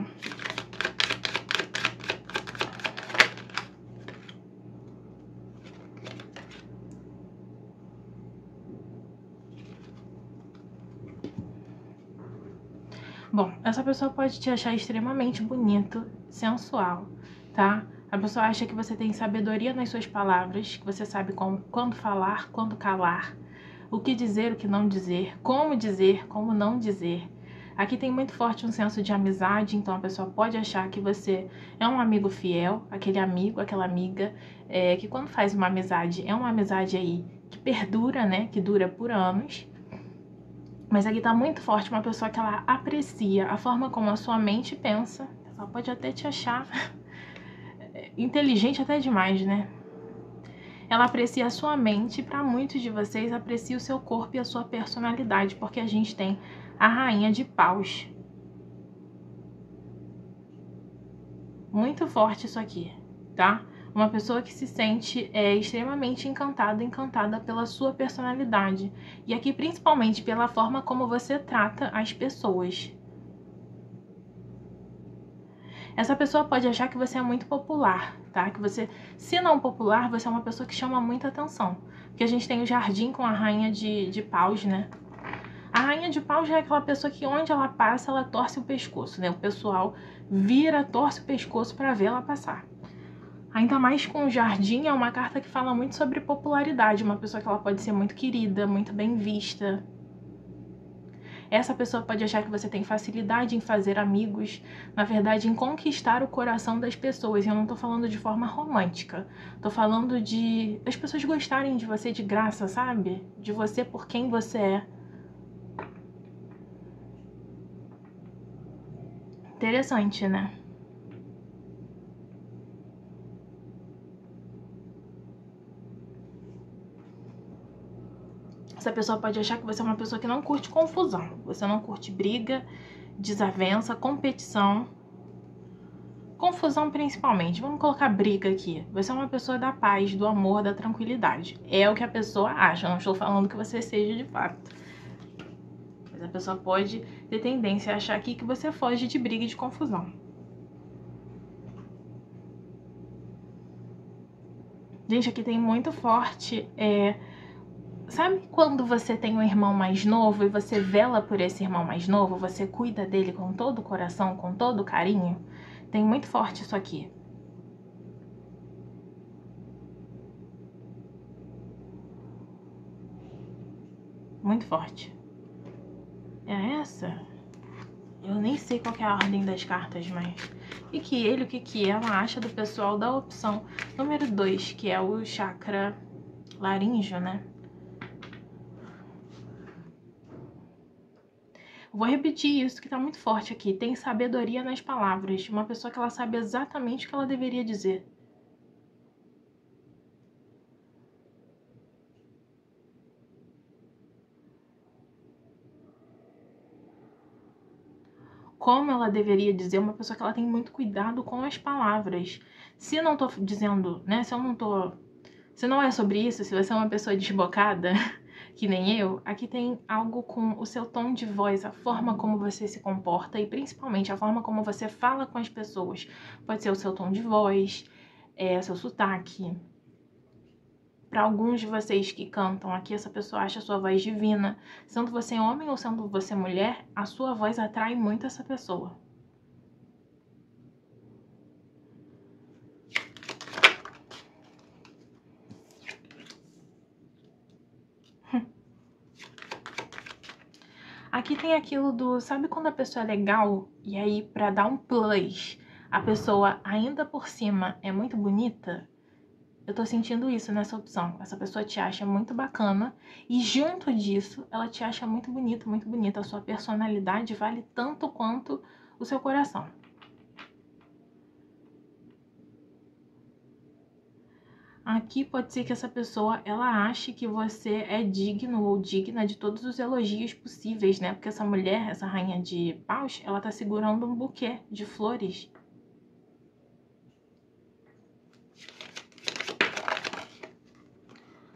Bom, essa pessoa pode te achar extremamente bonito, sensual, tá? A pessoa acha que você tem sabedoria nas suas palavras, que você sabe como, quando falar, quando calar, o que dizer, o que não dizer, como dizer, como não dizer. Aqui tem muito forte um senso de amizade, então a pessoa pode achar que você é um amigo fiel, aquele amigo, aquela amiga, é, que quando faz uma amizade, é uma amizade aí que perdura, né? Que dura por anos. Mas aqui tá muito forte uma pessoa que ela aprecia a forma como a sua mente pensa. Ela pode até te achar inteligente até demais, né? Ela aprecia a sua mente, para muitos de vocês aprecia o seu corpo e a sua personalidade, porque a gente tem a rainha de paus. Muito forte isso aqui, tá? Uma pessoa que se sente é, extremamente encantada, encantada pela sua personalidade. E aqui principalmente pela forma como você trata as pessoas. Essa pessoa pode achar que você é muito popular, tá? Que você, se não popular, você é uma pessoa que chama muita atenção. Porque a gente tem o jardim com a rainha de, de paus, né? A rainha de paus é aquela pessoa que onde ela passa, ela torce o pescoço, né? O pessoal vira, torce o pescoço para ver ela passar. Ainda mais com o jardim, é uma carta que fala muito sobre popularidade, uma pessoa que ela pode ser muito querida, muito bem vista, essa pessoa pode achar que você tem facilidade em fazer amigos, na verdade, em conquistar o coração das pessoas. E eu não tô falando de forma romântica. Tô falando de as pessoas gostarem de você de graça, sabe? De você por quem você é. Interessante, né? Essa pessoa pode achar que você é uma pessoa que não curte confusão, você não curte briga, desavença, competição, confusão principalmente. Vamos colocar briga aqui. Você é uma pessoa da paz, do amor, da tranquilidade. É o que a pessoa acha, não estou falando que você seja de fato. Mas a pessoa pode ter tendência a achar aqui que você foge de briga e de confusão. Gente, aqui tem muito forte é, Sabe quando você tem um irmão mais novo e você vela por esse irmão mais novo, você cuida dele com todo o coração, com todo o carinho? Tem muito forte isso aqui. Muito forte. É essa? Eu nem sei qual é a ordem das cartas, mas... E que ele, o que que ela acha do pessoal da opção número 2, que é o chakra laríngeo, né? Vou repetir isso que tá muito forte aqui. Tem sabedoria nas palavras. Uma pessoa que ela sabe exatamente o que ela deveria dizer. como ela deveria dizer, uma pessoa que ela tem muito cuidado com as palavras. Se não tô dizendo, né, se eu não tô se não é sobre isso, se você é uma pessoa desbocada, que nem eu, aqui tem algo com o seu tom de voz, a forma como você se comporta e principalmente a forma como você fala com as pessoas. Pode ser o seu tom de voz, é, seu sotaque, para alguns de vocês que cantam aqui, essa pessoa acha a sua voz divina. Sendo você homem ou sendo você mulher, a sua voz atrai muito essa pessoa. Aqui tem aquilo do, sabe quando a pessoa é legal e aí para dar um plus, a pessoa ainda por cima é muito bonita? Eu tô sentindo isso nessa opção. Essa pessoa te acha muito bacana e junto disso, ela te acha muito bonito, muito bonita. A sua personalidade vale tanto quanto o seu coração. Aqui pode ser que essa pessoa ela ache que você é digno ou digna de todos os elogios possíveis, né? Porque essa mulher, essa rainha de paus, ela tá segurando um buquê de flores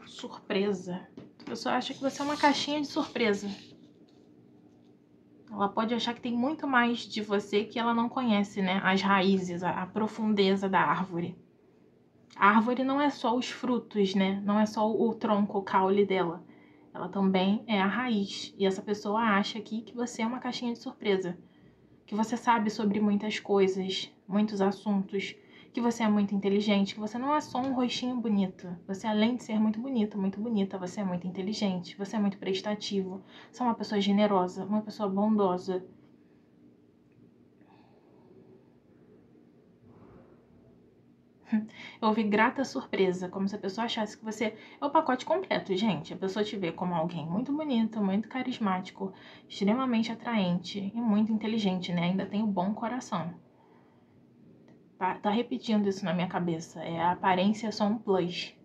surpresa. A pessoa acha que você é uma caixinha de surpresa. Ela pode achar que tem muito mais de você que ela não conhece, né? As raízes, a, a profundeza da árvore. A árvore não é só os frutos, né? Não é só o tronco, o caule dela. Ela também é a raiz. E essa pessoa acha aqui que você é uma caixinha de surpresa. Que você sabe sobre muitas coisas, muitos assuntos que você é muito inteligente, que você não é só um rostinho bonito. Você, além de ser muito bonito, muito bonita, você é muito inteligente, você é muito prestativo, você é uma pessoa generosa, uma pessoa bondosa. Eu ouvi grata surpresa, como se a pessoa achasse que você é o pacote completo, gente. A pessoa te vê como alguém muito bonito, muito carismático, extremamente atraente e muito inteligente, né? Ainda tem o um bom coração. Tá, tá repetindo isso na minha cabeça. É a aparência é só um plus.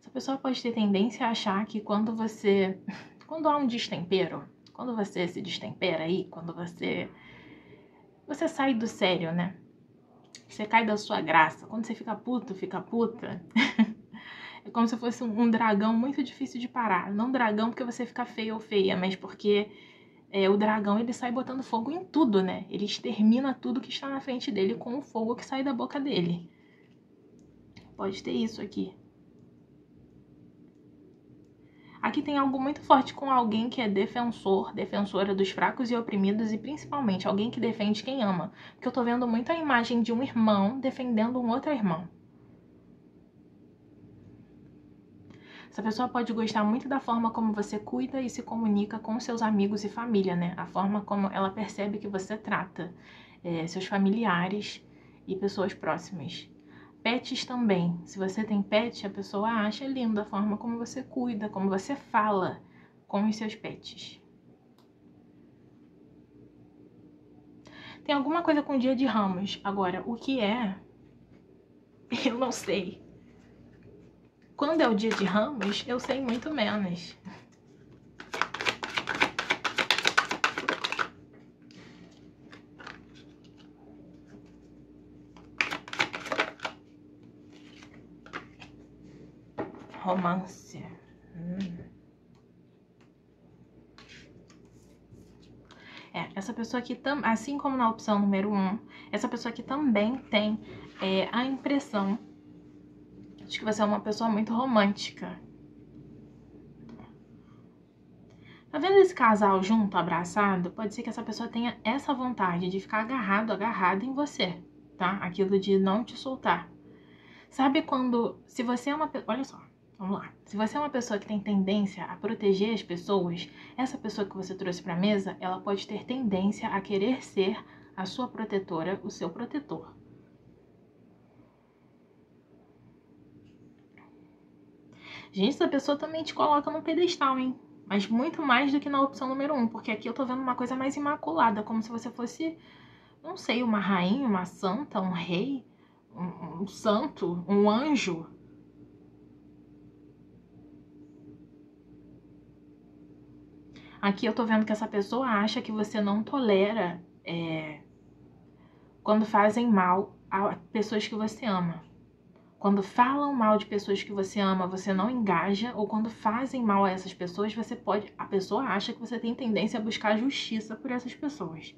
Essa pessoa pode ter tendência a achar que quando você. Quando há um destempero, quando você se destempera aí, quando você. Você sai do sério, né? Você cai da sua graça. Quando você fica puto, fica puta. é como se fosse um dragão muito difícil de parar. Não dragão porque você fica feio ou feia, mas porque é, o dragão ele sai botando fogo em tudo, né? Ele extermina tudo que está na frente dele com o fogo que sai da boca dele. Pode ter isso aqui. Aqui tem algo muito forte com alguém que é defensor, defensora dos fracos e oprimidos e principalmente alguém que defende quem ama. Porque eu tô vendo muito a imagem de um irmão defendendo um outro irmão. Essa pessoa pode gostar muito da forma como você cuida e se comunica com seus amigos e família, né? A forma como ela percebe que você trata é, seus familiares e pessoas próximas. Pets também. Se você tem pet, a pessoa acha linda a forma como você cuida, como você fala com os seus pets. Tem alguma coisa com o dia de ramos. Agora, o que é? Eu não sei. Quando é o dia de ramos, eu sei muito menos. Romance. Hum. É, essa pessoa aqui, assim como na opção número 1, um, essa pessoa aqui também tem é, a impressão Acho que você é uma pessoa muito romântica. Tá vendo esse casal junto, abraçado? Pode ser que essa pessoa tenha essa vontade de ficar agarrado, agarrada em você, tá? Aquilo de não te soltar. Sabe quando, se você é uma, olha só, Vamos lá. Se você é uma pessoa que tem tendência a proteger as pessoas, essa pessoa que você trouxe para a mesa, ela pode ter tendência a querer ser a sua protetora, o seu protetor. Gente, essa pessoa também te coloca no pedestal, hein? Mas muito mais do que na opção número um, porque aqui eu tô vendo uma coisa mais imaculada, como se você fosse, não sei, uma rainha, uma santa, um rei, um, um santo, um anjo. Aqui eu tô vendo que essa pessoa acha que você não tolera é, quando fazem mal a pessoas que você ama. Quando falam mal de pessoas que você ama, você não engaja, ou quando fazem mal a essas pessoas, você pode. A pessoa acha que você tem tendência a buscar justiça por essas pessoas.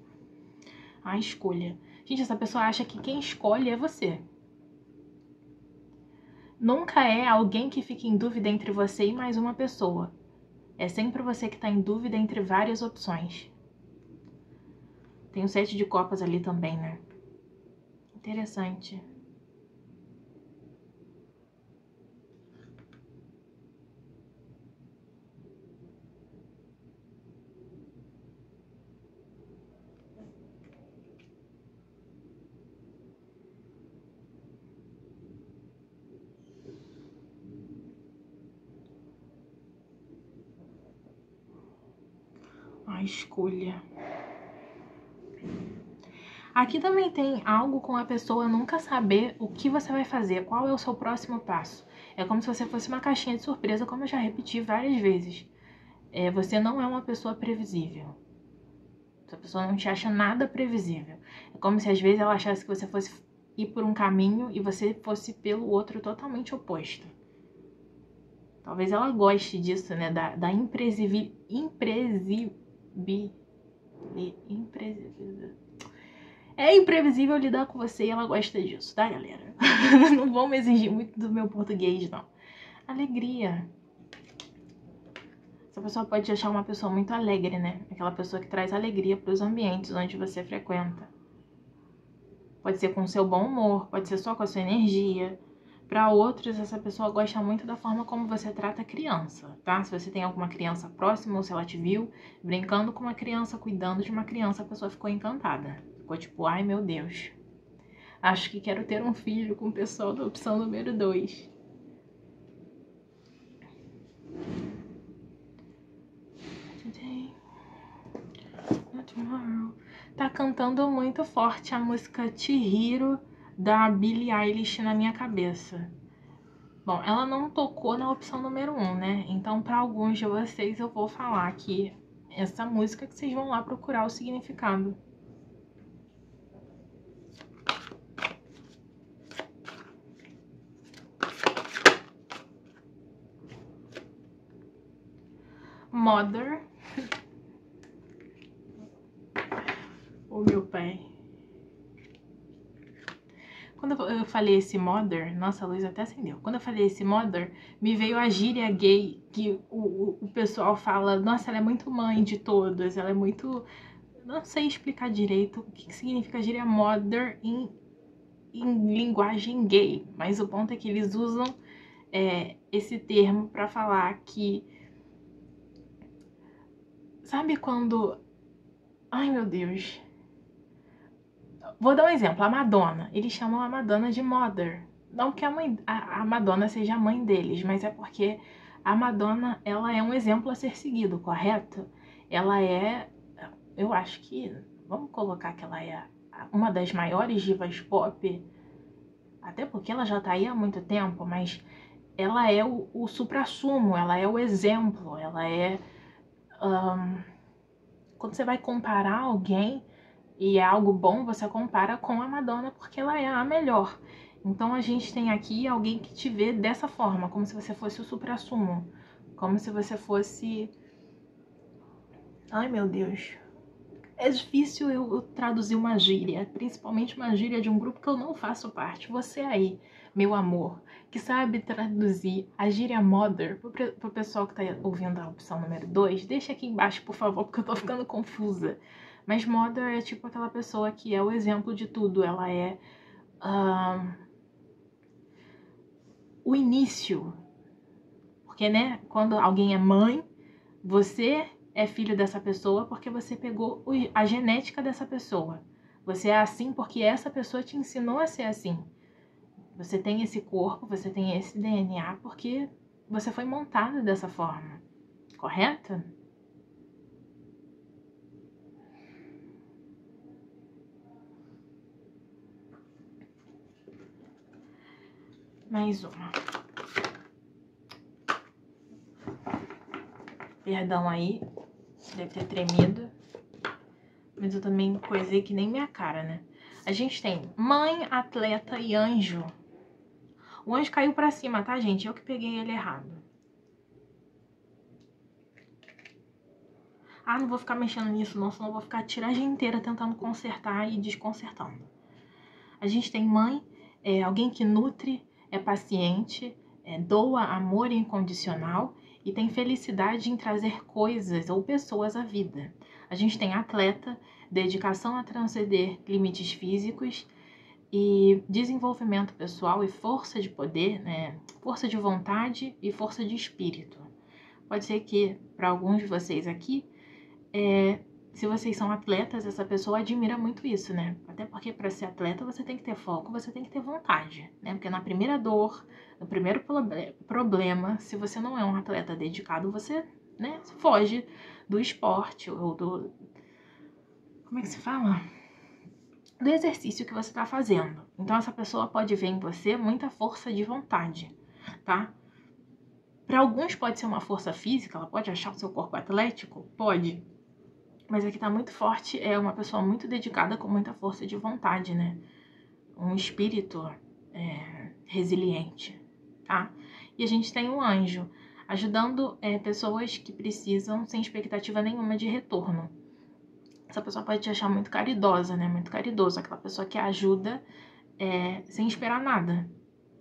A escolha. Gente, essa pessoa acha que quem escolhe é você. Nunca é alguém que fica em dúvida entre você e mais uma pessoa. É sempre você que está em dúvida entre várias opções. Tem o sete de copas ali também, né? Interessante. a escolha. Aqui também tem algo com a pessoa nunca saber o que você vai fazer, qual é o seu próximo passo. É como se você fosse uma caixinha de surpresa, como eu já repeti várias vezes. É, você não é uma pessoa previsível. Essa pessoa não te acha nada previsível. É como se às vezes ela achasse que você fosse ir por um caminho e você fosse pelo outro totalmente oposto. Talvez ela goste disso, né? Da, da imprevisível. É imprevisível lidar com você e ela gosta disso, tá, galera? não vão me exigir muito do meu português, não. Alegria. Essa pessoa pode te achar uma pessoa muito alegre, né? Aquela pessoa que traz alegria para os ambientes onde você frequenta. Pode ser com seu bom humor, pode ser só com a sua energia. Para outros, essa pessoa gosta muito da forma como você trata a criança, tá? Se você tem alguma criança próxima ou se ela te viu brincando com uma criança, cuidando de uma criança, a pessoa ficou encantada. Ficou tipo, ai meu Deus, acho que quero ter um filho com o pessoal da opção número 2. Today, not tomorrow. Tá cantando muito forte a música Chihiro da Billie Eilish na minha cabeça. Bom, ela não tocou na opção número 1, um, né? Então, para alguns de vocês, eu vou falar aqui essa música que vocês vão lá procurar o significado. Mother. o meu pai. Quando eu falei esse mother, nossa, a luz até acendeu. Quando eu falei esse mother, me veio a gíria gay, que o, o, pessoal fala, nossa, ela é muito mãe de todas, ela é muito. Não sei explicar direito o que significa gíria mother em, em linguagem gay, mas o ponto é que eles usam é, esse termo para falar que. Sabe quando. Ai meu Deus Vou dar um exemplo, a Madonna. Eles chamam a Madonna de Mother. Não que a, mãe, a, a Madonna seja a mãe deles, mas é porque a Madonna, ela é um exemplo a ser seguido, correto? Ela é, eu acho que, vamos colocar que ela é uma das maiores divas pop, até porque ela já tá aí há muito tempo, mas ela é o, o supra-sumo, ela é o exemplo, ela é... Um, quando você vai comparar alguém, e é algo bom, você compara com a Madonna porque ela é a melhor. Então a gente tem aqui alguém que te vê dessa forma, como se você fosse o supra-sumo, como se você fosse. Ai meu Deus. É difícil eu traduzir uma gíria, principalmente uma gíria de um grupo que eu não faço parte. Você aí, meu amor, que sabe traduzir a gíria mother pro, pro pessoal que tá ouvindo a opção número 2, deixa aqui embaixo, por favor, porque eu tô ficando confusa. Mas mother é tipo aquela pessoa que é o exemplo de tudo. Ela é uh, o início Porque, né, quando alguém é mãe, você é filho dessa pessoa porque você pegou a genética dessa pessoa. Você é assim porque essa pessoa te ensinou a ser assim. Você tem esse corpo, você tem esse DNA porque você foi montado dessa forma. Correto? Mais uma. Perdão aí, deve ter tremido. Mas eu também coisei que nem minha cara, né? A gente tem mãe, atleta e anjo. O anjo caiu pra cima, tá, gente? Eu que peguei ele errado. Ah, não vou ficar mexendo nisso não, senão eu vou ficar a tiragem inteira tentando consertar e desconcertando. A gente tem mãe, é, alguém que nutre, é paciente, é, doa amor incondicional e tem felicidade em trazer coisas ou pessoas à vida. A gente tem atleta, dedicação a transcender limites físicos e desenvolvimento pessoal e força de poder, né? força de vontade e força de espírito. Pode ser que para alguns de vocês aqui, é, se vocês são atletas, essa pessoa admira muito isso, né? Até porque para ser atleta você tem que ter foco, você tem que ter vontade, né? Porque na primeira dor, no primeiro problema, se você não é um atleta dedicado, você, né, foge do esporte ou do como é que se fala? Do exercício que você está fazendo. Então essa pessoa pode ver em você muita força de vontade, tá? Para alguns pode ser uma força física, ela pode achar o seu corpo atlético, pode mas aqui tá muito forte, é uma pessoa muito dedicada com muita força de vontade, né? Um espírito é, resiliente, tá? E a gente tem um anjo ajudando é, pessoas que precisam sem expectativa nenhuma de retorno. Essa pessoa pode te achar muito caridosa, né? Muito caridoso, aquela pessoa que ajuda é, sem esperar nada.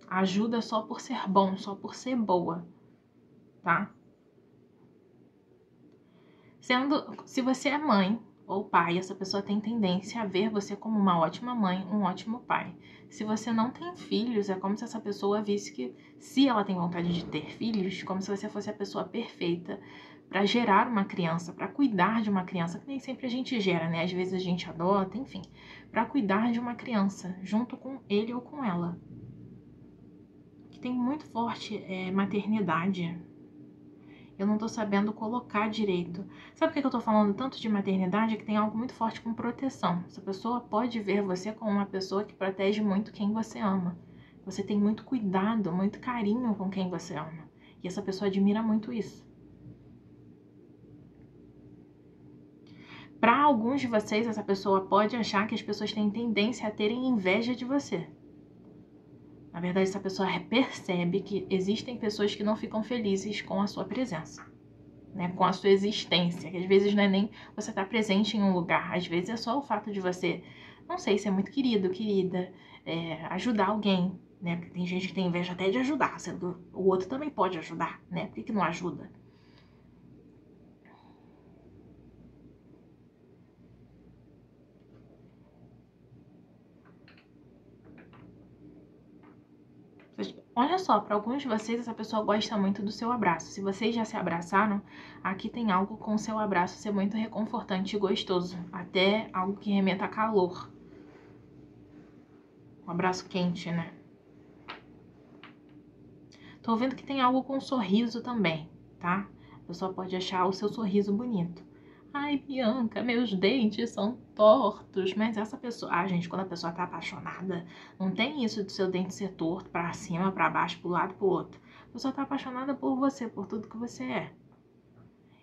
Ajuda só por ser bom, só por ser boa, tá? Sendo, se você é mãe ou pai, essa pessoa tem tendência a ver você como uma ótima mãe, um ótimo pai. Se você não tem filhos, é como se essa pessoa visse que, se ela tem vontade de ter filhos, como se você fosse a pessoa perfeita para gerar uma criança, para cuidar de uma criança, que nem sempre a gente gera, né? Às vezes a gente adota, enfim, para cuidar de uma criança, junto com ele ou com ela. Que tem muito forte é, maternidade, eu não tô sabendo colocar direito. Sabe por que eu tô falando tanto de maternidade? É que tem algo muito forte com proteção. Essa pessoa pode ver você como uma pessoa que protege muito quem você ama. Você tem muito cuidado, muito carinho com quem você ama. E essa pessoa admira muito isso. Para alguns de vocês, essa pessoa pode achar que as pessoas têm tendência a terem inveja de você. Na verdade, essa pessoa percebe que existem pessoas que não ficam felizes com a sua presença, né? com a sua existência. Que às vezes não é nem você estar presente em um lugar, às vezes é só o fato de você, não sei, ser muito querido, querida, é, ajudar alguém, né? Porque tem gente que tem inveja até de ajudar, sendo o outro também pode ajudar, né? Por que, que não ajuda? Olha só, para alguns de vocês essa pessoa gosta muito do seu abraço. Se vocês já se abraçaram, aqui tem algo com o seu abraço ser muito reconfortante e gostoso, até algo que remeta a calor. Um abraço quente, né? Tô vendo que tem algo com sorriso também, tá? A pessoa pode achar o seu sorriso bonito. Ai, Bianca, meus dentes são tortos. Mas essa pessoa. Ah, gente, quando a pessoa tá apaixonada, não tem isso do seu dente ser torto pra cima, pra baixo, pro lado, pro outro. A pessoa tá apaixonada por você, por tudo que você é.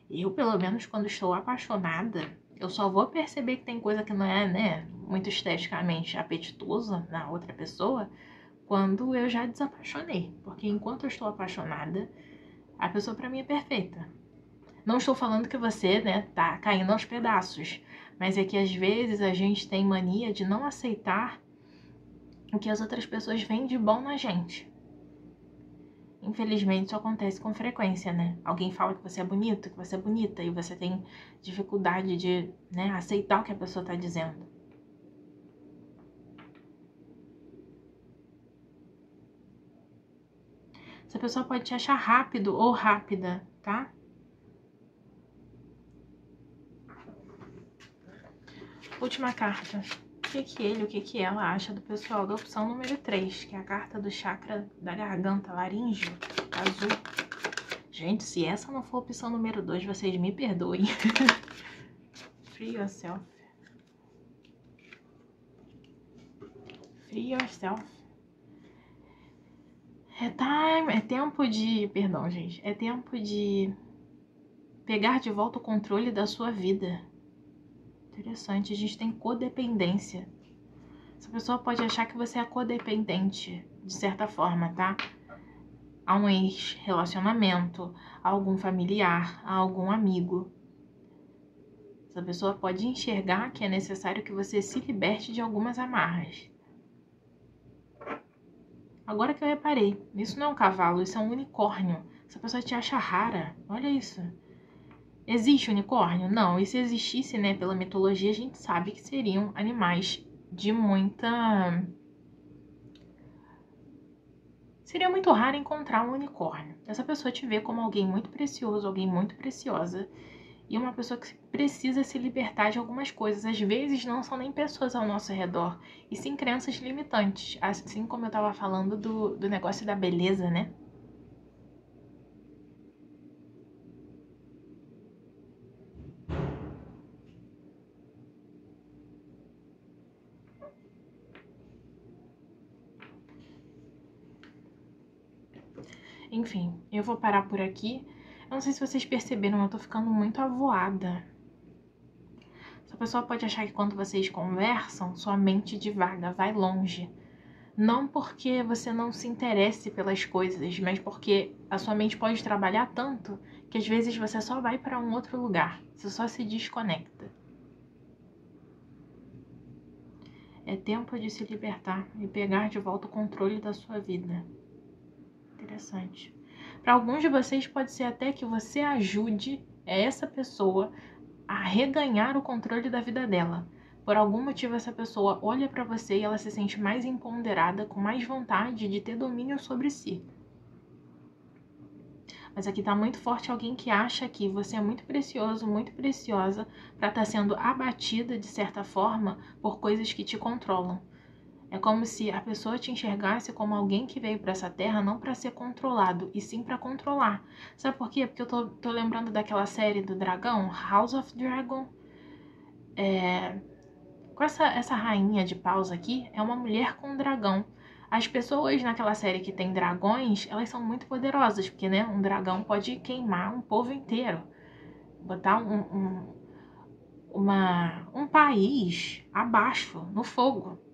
Eu, pelo menos, quando estou apaixonada, eu só vou perceber que tem coisa que não é, né, muito esteticamente apetitosa na outra pessoa quando eu já desapaixonei. Porque enquanto eu estou apaixonada, a pessoa para mim é perfeita. Não estou falando que você, né, tá caindo aos pedaços, mas é que às vezes a gente tem mania de não aceitar o que as outras pessoas veem de bom na gente. Infelizmente isso acontece com frequência, né? Alguém fala que você é bonito, que você é bonita e você tem dificuldade de, né, aceitar o que a pessoa está dizendo. Essa pessoa pode te achar rápido ou rápida, tá? Última carta. O que, que ele, o que, que ela acha do pessoal da opção número 3, que é a carta do chakra da garganta, laríngeo, azul. Gente, se essa não for a opção número 2, vocês me perdoem. Free yourself. Free yourself. É time, é tempo de, perdão, gente, é tempo de pegar de volta o controle da sua vida. Interessante, a gente tem codependência. Essa pessoa pode achar que você é codependente, de certa forma, tá? A um ex-relacionamento, a algum familiar, a algum amigo. Essa pessoa pode enxergar que é necessário que você se liberte de algumas amarras. Agora que eu reparei, isso não é um cavalo, isso é um unicórnio. Essa pessoa te acha rara. Olha isso. Existe unicórnio? Não. E se existisse, né, pela mitologia, a gente sabe que seriam animais de muita. Seria muito raro encontrar um unicórnio. Essa pessoa te vê como alguém muito precioso, alguém muito preciosa e uma pessoa que precisa se libertar de algumas coisas. Às vezes não são nem pessoas ao nosso redor, e sim crenças limitantes, assim como eu estava falando do, do negócio da beleza, né? Enfim, eu vou parar por aqui. Eu não sei se vocês perceberam, eu tô ficando muito avoada. Essa pessoa pode achar que quando vocês conversam, sua mente divaga, vai longe. Não porque você não se interesse pelas coisas, mas porque a sua mente pode trabalhar tanto que às vezes você só vai para um outro lugar, você só se desconecta. É tempo de se libertar e pegar de volta o controle da sua vida. Interessante. Para alguns de vocês pode ser até que você ajude essa pessoa a reganhar o controle da vida dela. Por algum motivo essa pessoa olha para você e ela se sente mais empoderada, com mais vontade de ter domínio sobre si. Mas aqui tá muito forte alguém que acha que você é muito precioso, muito preciosa para estar tá sendo abatida de certa forma por coisas que te controlam. É como se a pessoa te enxergasse como alguém que veio para essa terra não para ser controlado, e sim para controlar. Sabe por quê? Porque eu tô, tô, lembrando daquela série do dragão, House of Dragon. É... Com essa, essa rainha de paus aqui, é uma mulher com um dragão. As pessoas naquela série que tem dragões, elas são muito poderosas, porque né, um dragão pode queimar um povo inteiro. Botar um, um, uma, um país abaixo, no fogo.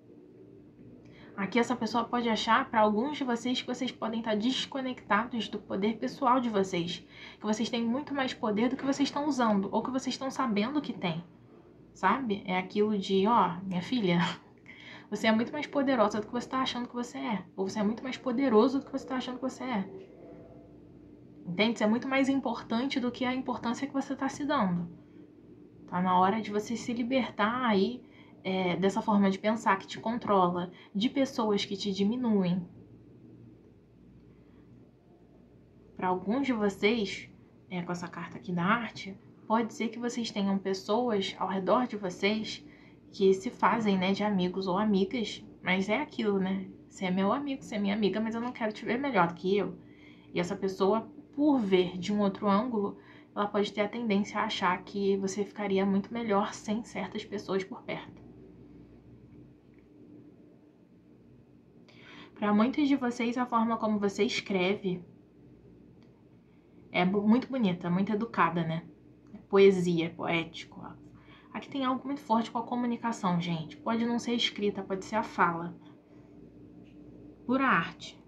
Aqui essa pessoa pode achar para alguns de vocês que vocês podem estar desconectados do poder pessoal de vocês, que vocês têm muito mais poder do que vocês estão usando ou que vocês estão sabendo que tem. Sabe? É aquilo de, ó, minha filha, você é muito mais poderosa do que você está achando que você é, ou você é muito mais poderoso do que você está achando que você é. Entende? Isso é muito mais importante do que a importância que você está se dando. Tá na hora de você se libertar aí é, dessa forma de pensar que te controla, de pessoas que te diminuem. Para alguns de vocês, é, com essa carta aqui da arte, pode ser que vocês tenham pessoas ao redor de vocês que se fazem né, de amigos ou amigas, mas é aquilo, né? Você é meu amigo, você é minha amiga, mas eu não quero te ver melhor do que eu. E essa pessoa, por ver de um outro ângulo, ela pode ter a tendência a achar que você ficaria muito melhor sem certas pessoas por perto. Para muitos de vocês, a forma como você escreve é muito bonita, muito educada, né? Poesia, poético. Aqui tem algo muito forte com a comunicação, gente. Pode não ser escrita, pode ser a fala. Pura arte.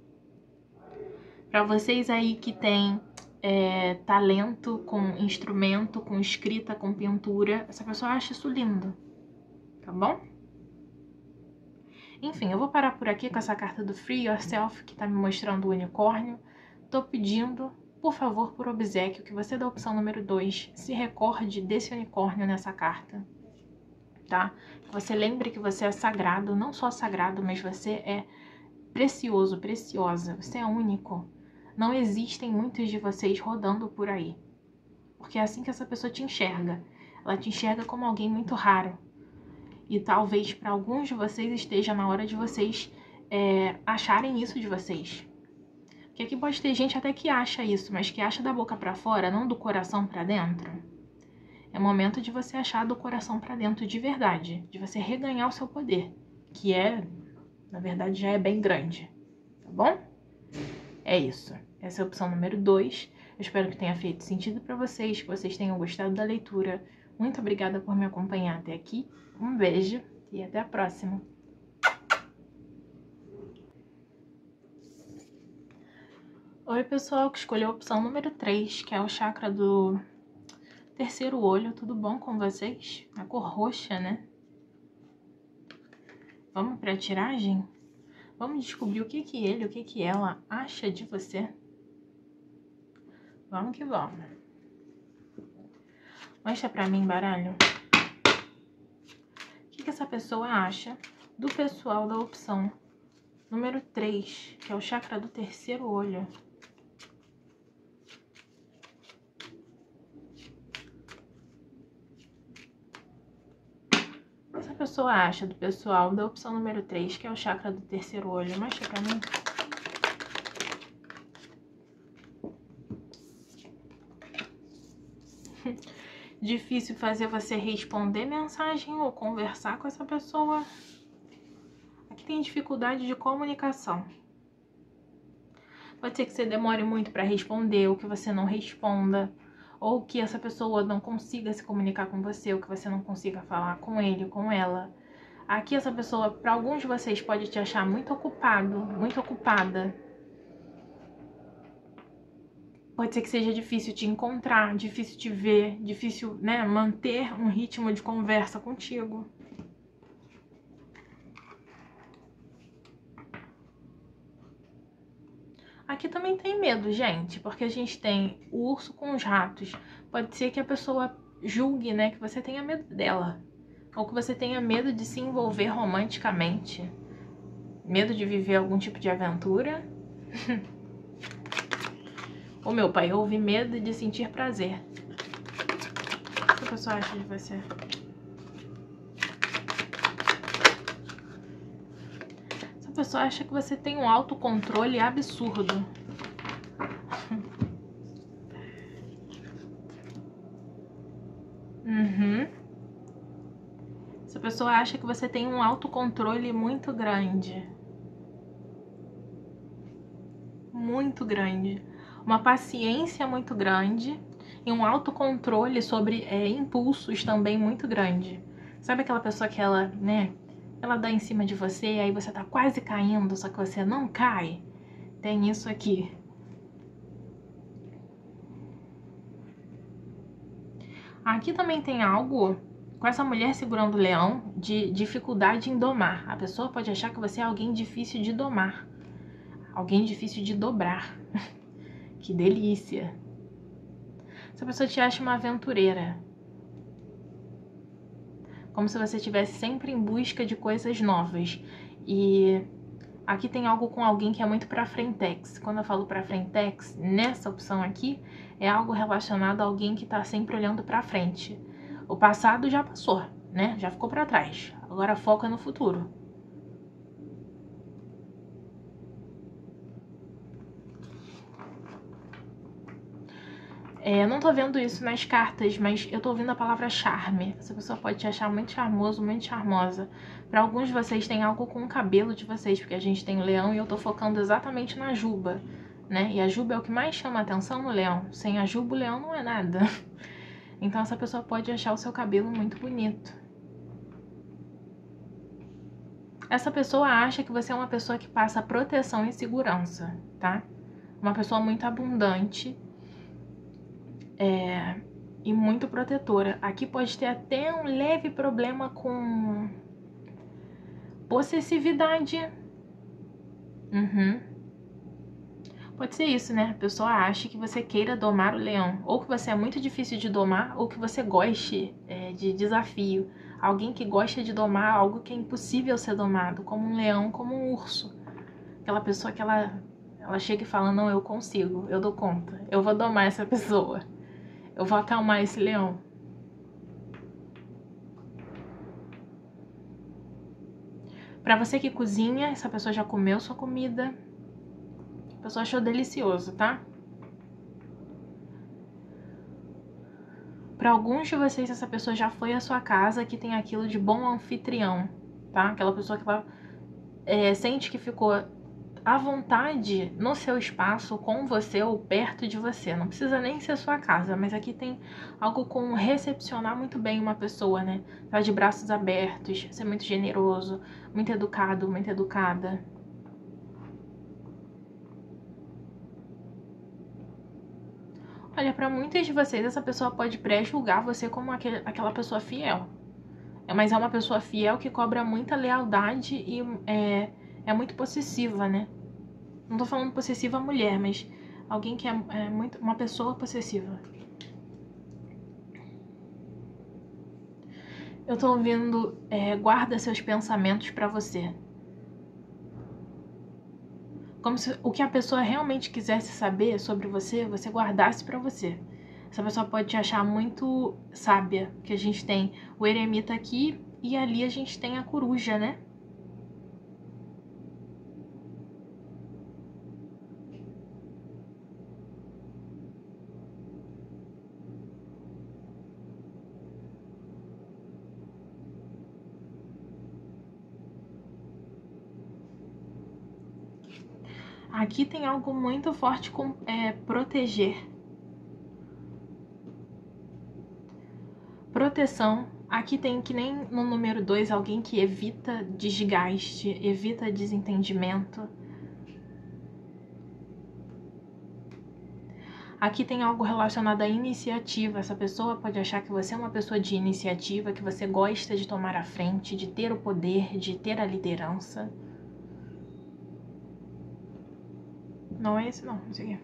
Para vocês aí que tem é, talento com instrumento, com escrita, com pintura, essa pessoa acha isso lindo. Tá bom? Enfim, eu vou parar por aqui com essa carta do Free Yourself, que tá me mostrando o unicórnio. Tô pedindo, por favor, por obsequio, que você da opção número 2 se recorde desse unicórnio nessa carta, tá? Você lembre que você é sagrado, não só sagrado, mas você é precioso, preciosa, você é único. não existem muitos de vocês rodando por aí. Porque é assim que essa pessoa te enxerga. Ela te enxerga como alguém muito raro. E talvez para alguns de vocês esteja na hora de vocês é, acharem isso de vocês. Porque aqui pode ter gente até que acha isso, mas que acha da boca para fora, não do coração para dentro. É momento de você achar do coração para dentro de verdade, de você reganhar o seu poder, que é, na verdade, já é bem grande. Tá bom? É isso. Essa é a opção número 2. Eu espero que tenha feito sentido para vocês, que vocês tenham gostado da leitura. Muito obrigada por me acompanhar até aqui. Um beijo e até a próxima. Oi, pessoal que escolheu a opção número 3, que é o chakra do terceiro olho. Tudo bom com vocês? A cor roxa, né? Vamos para a tiragem? Vamos descobrir o que que ele, o que que ela acha de você. Vamos que vamos. Mostra pra mim, baralho. O que que essa pessoa acha do pessoal da opção número 3, que é o chakra do terceiro olho. essa pessoa acha do pessoal da opção número 3, que é o chakra do terceiro olho? Mostra pra mim. Difícil fazer você responder mensagem ou conversar com essa pessoa. Aqui tem dificuldade de comunicação. Pode ser que você demore muito para responder ou que você não responda ou que essa pessoa não consiga se comunicar com você, ou que você não consiga falar com ele, com ela. Aqui essa pessoa, para alguns de vocês, pode te achar muito ocupado, muito ocupada. Pode ser que seja difícil te encontrar, difícil te ver, difícil, né, manter um ritmo de conversa contigo. Aqui também tem medo, gente, porque a gente tem o urso com os ratos. Pode ser que a pessoa julgue, né, que você tenha medo dela. Ou que você tenha medo de se envolver romanticamente. Medo de viver algum tipo de aventura. o meu pai houve medo de sentir prazer. O que a pessoa acha de você? pessoa acha que você tem um autocontrole absurdo. Uhum. Essa pessoa acha que você tem um autocontrole muito grande. Muito grande. Uma paciência muito grande e um autocontrole sobre é, impulsos também muito grande. Sabe aquela pessoa que ela, né, ela dá em cima de você, aí você tá quase caindo, só que você não cai. Tem isso aqui. Aqui também tem algo com essa mulher segurando o leão de dificuldade em domar. A pessoa pode achar que você é alguém difícil de domar. Alguém difícil de dobrar. Que delícia. Essa pessoa te acha uma aventureira como se você estivesse sempre em busca de coisas novas. E aqui tem algo com alguém que é muito para frentex. Quando eu falo para frentex, nessa opção aqui, é algo relacionado a alguém que está sempre olhando para frente. O passado já passou, né? Já ficou para trás. Agora foca no futuro. É, não tô vendo isso nas cartas, mas eu tô ouvindo a palavra charme. Essa pessoa pode te achar muito charmoso, muito charmosa. Para alguns de vocês tem algo com o cabelo de vocês, porque a gente tem o leão e eu tô focando exatamente na juba, né? E a juba é o que mais chama atenção no leão. Sem a juba, o leão não é nada. Então essa pessoa pode achar o seu cabelo muito bonito. Essa pessoa acha que você é uma pessoa que passa proteção e segurança, tá? Uma pessoa muito abundante é, e muito protetora. Aqui pode ter até um leve problema com possessividade. Uhum. Pode ser isso, né? A pessoa acha que você queira domar o leão. Ou que você é muito difícil de domar, ou que você goste é, de desafio. Alguém que gosta de domar algo que é impossível ser domado, como um leão, como um urso. Aquela pessoa que ela Ela chega e fala: Não, eu consigo, eu dou conta, eu vou domar essa pessoa, eu vou acalmar esse leão. Para você que cozinha, essa pessoa já comeu sua comida, a pessoa achou delicioso, tá? Para alguns de vocês, essa pessoa já foi à sua casa, que tem aquilo de bom anfitrião, tá? Aquela pessoa que ela é, sente que ficou à vontade no seu espaço, com você ou perto de você. Não precisa nem ser sua casa, mas aqui tem algo com recepcionar muito bem uma pessoa, né? Tá de braços abertos, ser muito generoso, muito educado, muito educada. Olha, para muitas de vocês, essa pessoa pode pré-julgar você como aquele, aquela pessoa fiel. Mas é uma pessoa fiel que cobra muita lealdade e é, é muito possessiva, né? Não tô falando possessiva mulher, mas alguém que é, é muito uma pessoa possessiva. Eu tô ouvindo é, guarda seus pensamentos para você. Como se o que a pessoa realmente quisesse saber sobre você, você guardasse para você. Essa pessoa pode te achar muito sábia, que a gente tem o eremita aqui e ali a gente tem a coruja, né? Aqui tem algo muito forte com é, proteger. Proteção. Aqui tem que nem no número 2 alguém que evita desgaste, evita desentendimento. Aqui tem algo relacionado à iniciativa. Essa pessoa pode achar que você é uma pessoa de iniciativa, que você gosta de tomar a frente, de ter o poder, de ter a liderança. Não é esse não, esse aqui.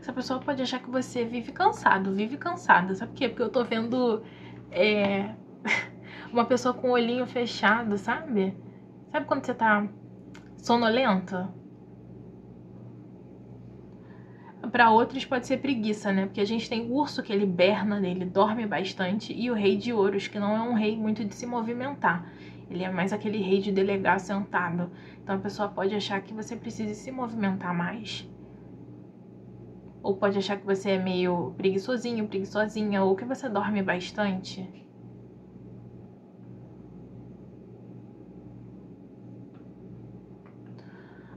Essa pessoa pode achar que você vive cansado, vive cansada. Sabe por quê? Porque eu tô vendo é, uma pessoa com o olhinho fechado, sabe? Sabe quando você tá sonolento? Para outros pode ser preguiça, né? Porque a gente tem o urso que ele berna, ele dorme bastante, e o rei de ouros, que não é um rei muito de se movimentar. Ele é mais aquele rei de delegar sentado. Então a pessoa pode achar que você precisa se movimentar mais. Ou pode achar que você é meio preguiçosinho, preguiçosinha, ou que você dorme bastante.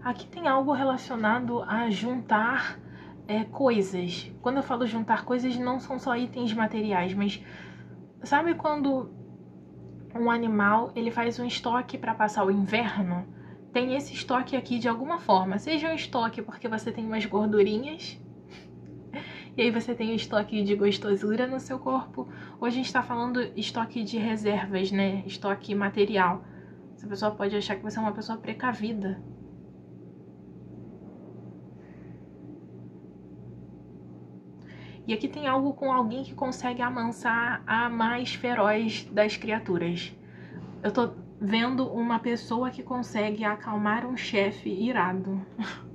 Aqui tem algo relacionado a juntar é, coisas. Quando eu falo juntar coisas, não são só itens materiais, mas sabe quando um animal ele faz um estoque para passar o inverno, tem esse estoque aqui de alguma forma. Seja um estoque porque você tem umas gordurinhas, e aí você tem estoque de gostosura no seu corpo, ou a gente está falando estoque de reservas, né? Estoque material. Essa pessoa pode achar que você é uma pessoa precavida. E aqui tem algo com alguém que consegue amansar a mais feroz das criaturas. Eu tô vendo uma pessoa que consegue acalmar um chefe irado.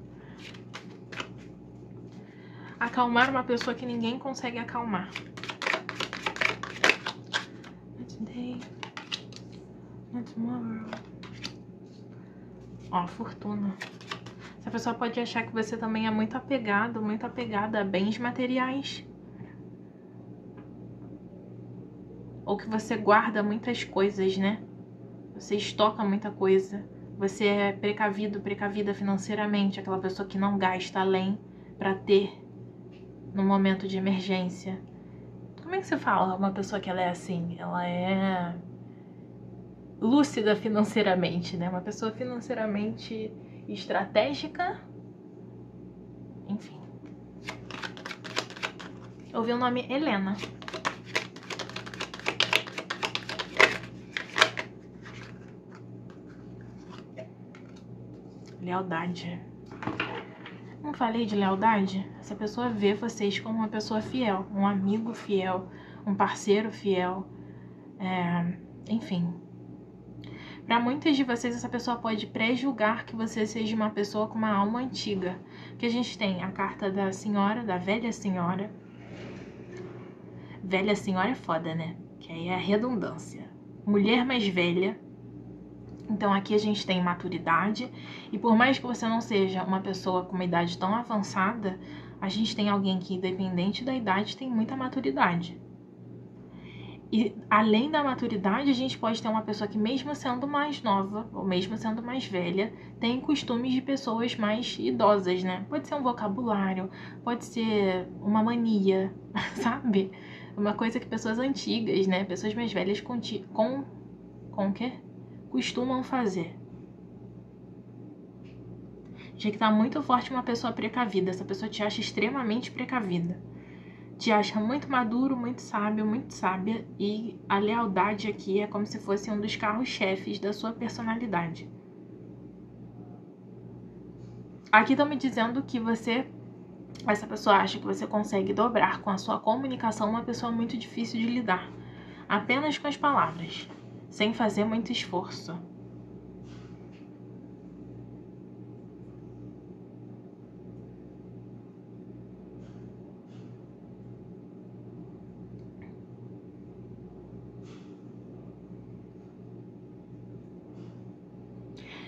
acalmar uma pessoa que ninguém consegue acalmar. Ó, fortuna. Pessoa pode achar que você também é muito apegado, muito apegada a bens materiais. Ou que você guarda muitas coisas, né? Você estoca muita coisa. Você é precavido, precavida financeiramente, aquela pessoa que não gasta além para ter no momento de emergência. Como é que você fala uma pessoa que ela é assim? Ela é lúcida financeiramente, né? Uma pessoa financeiramente estratégica. Enfim. Eu ouvi o nome Helena. Lealdade. Não falei de lealdade? Essa pessoa vê vocês como uma pessoa fiel, um amigo fiel, um parceiro fiel, é, enfim, Para muitas de vocês, essa pessoa pode pré-julgar que você seja uma pessoa com uma alma antiga. Que a gente tem a carta da senhora, da velha senhora. Velha senhora é foda, né? Que aí é a redundância. Mulher mais velha. Então aqui a gente tem maturidade. E por mais que você não seja uma pessoa com uma idade tão avançada, a gente tem alguém que, independente da idade, tem muita maturidade. E além da maturidade, a gente pode ter uma pessoa que, mesmo sendo mais nova, ou mesmo sendo mais velha, tem costumes de pessoas mais idosas, né? Pode ser um vocabulário, pode ser uma mania, sabe? Uma coisa que pessoas antigas, né? Pessoas mais velhas com. com, com? Costumam fazer. Já que tá muito forte uma pessoa precavida, essa pessoa te acha extremamente precavida te acha muito maduro, muito sábio, muito sábia e a lealdade aqui é como se fosse um dos carros-chefes da sua personalidade. Aqui estão me dizendo que você, essa pessoa acha que você consegue dobrar com a sua comunicação uma pessoa muito difícil de lidar, apenas com as palavras, sem fazer muito esforço.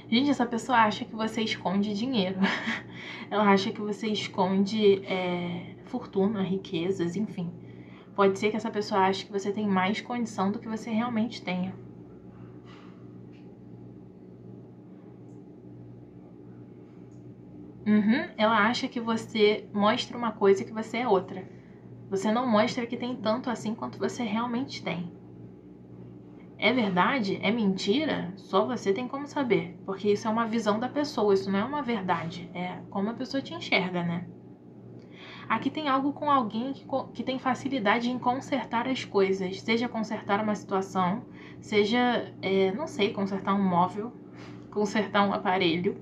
Gente, essa pessoa acha que você esconde dinheiro. Ela acha que você esconde é, fortuna, riquezas, enfim. Pode ser que essa pessoa ache que você tem mais condição do que você realmente tenha. Uhum, ela acha que você mostra uma coisa que você é outra. Você não mostra que tem tanto assim quanto você realmente tem. É verdade? É mentira? Só você tem como saber, porque isso é uma visão da pessoa, isso não é uma verdade, é como a pessoa te enxerga, né? Aqui tem algo com alguém que, que tem facilidade em consertar as coisas, seja consertar uma situação, seja, é, não sei, consertar um móvel, consertar um aparelho.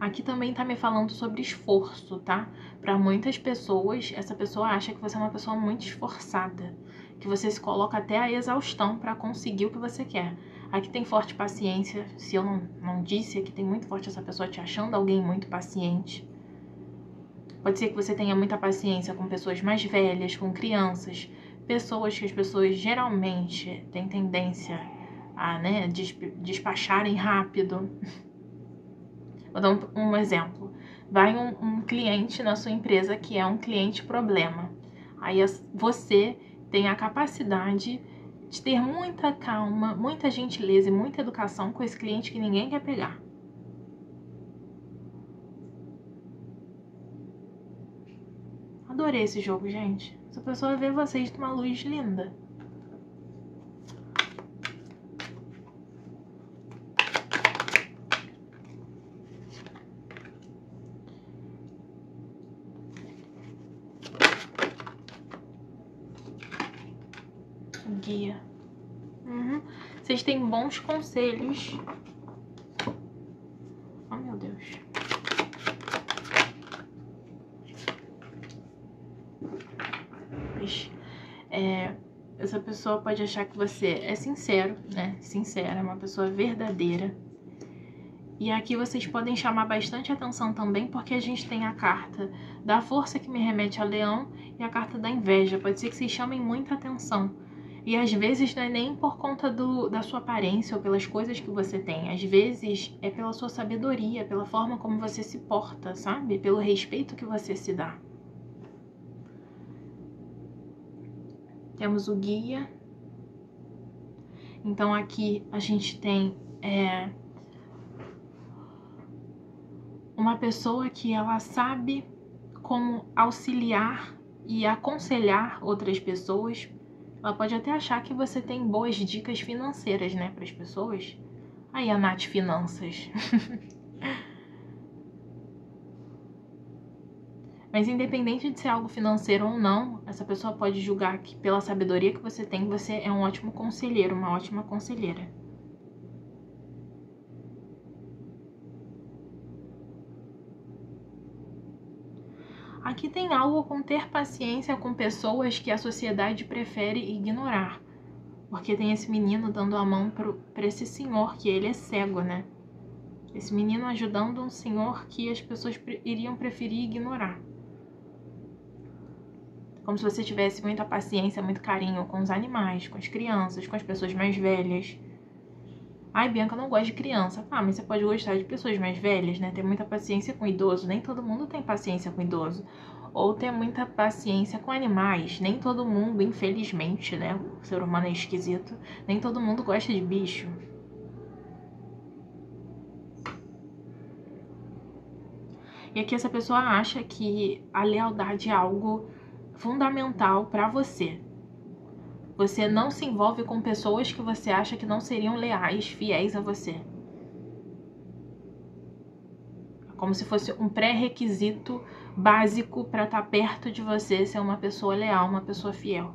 Aqui também tá me falando sobre esforço, tá? Para muitas pessoas, essa pessoa acha que você é uma pessoa muito esforçada, que você se coloca até a exaustão para conseguir o que você quer. Aqui tem forte paciência, se eu não, não disse, aqui tem muito forte essa pessoa te achando alguém muito paciente. Pode ser que você tenha muita paciência com pessoas mais velhas, com crianças, pessoas que as pessoas geralmente têm tendência a né, despacharem rápido. Vou dar um, um exemplo. Vai um, um, cliente na sua empresa que é um cliente problema. Aí você tem a capacidade de ter muita calma, muita gentileza e muita educação com esse cliente que ninguém quer pegar. Adorei esse jogo, gente. Essa pessoa vê vocês de uma luz linda. Uhum. Vocês têm bons conselhos. Oh, meu Deus. É, essa pessoa pode achar que você é sincero, né? Sincera, uma pessoa verdadeira. E aqui vocês podem chamar bastante atenção também, porque a gente tem a carta da força que me remete a leão e a carta da inveja. Pode ser que vocês chamem muita atenção e às vezes não é nem por conta do, da sua aparência ou pelas coisas que você tem. Às vezes é pela sua sabedoria, pela forma como você se porta, sabe? Pelo respeito que você se dá. Temos o guia. Então aqui a gente tem é, uma pessoa que ela sabe como auxiliar e aconselhar outras pessoas ela pode até achar que você tem boas dicas financeiras, né, para as pessoas. Aí a Nath Finanças. Mas independente de ser algo financeiro ou não, essa pessoa pode julgar que pela sabedoria que você tem, você é um ótimo conselheiro, uma ótima conselheira. Aqui tem algo com ter paciência com pessoas que a sociedade prefere ignorar. Porque tem esse menino dando a mão para esse senhor, que ele é cego, né? Esse menino ajudando um senhor que as pessoas iriam preferir ignorar. Como se você tivesse muita paciência, muito carinho com os animais, com as crianças, com as pessoas mais velhas. Ai, Bianca, não gosta de criança. Ah, mas você pode gostar de pessoas mais velhas, né? Ter muita paciência com idoso. Nem todo mundo tem paciência com idoso. Ou ter muita paciência com animais. Nem todo mundo, infelizmente, né? O ser humano é esquisito. Nem todo mundo gosta de bicho. E aqui essa pessoa acha que a lealdade é algo fundamental para você. Você não se envolve com pessoas que você acha que não seriam leais, fiéis a você. É como se fosse um pré-requisito básico para estar tá perto de você ser uma pessoa leal, uma pessoa fiel.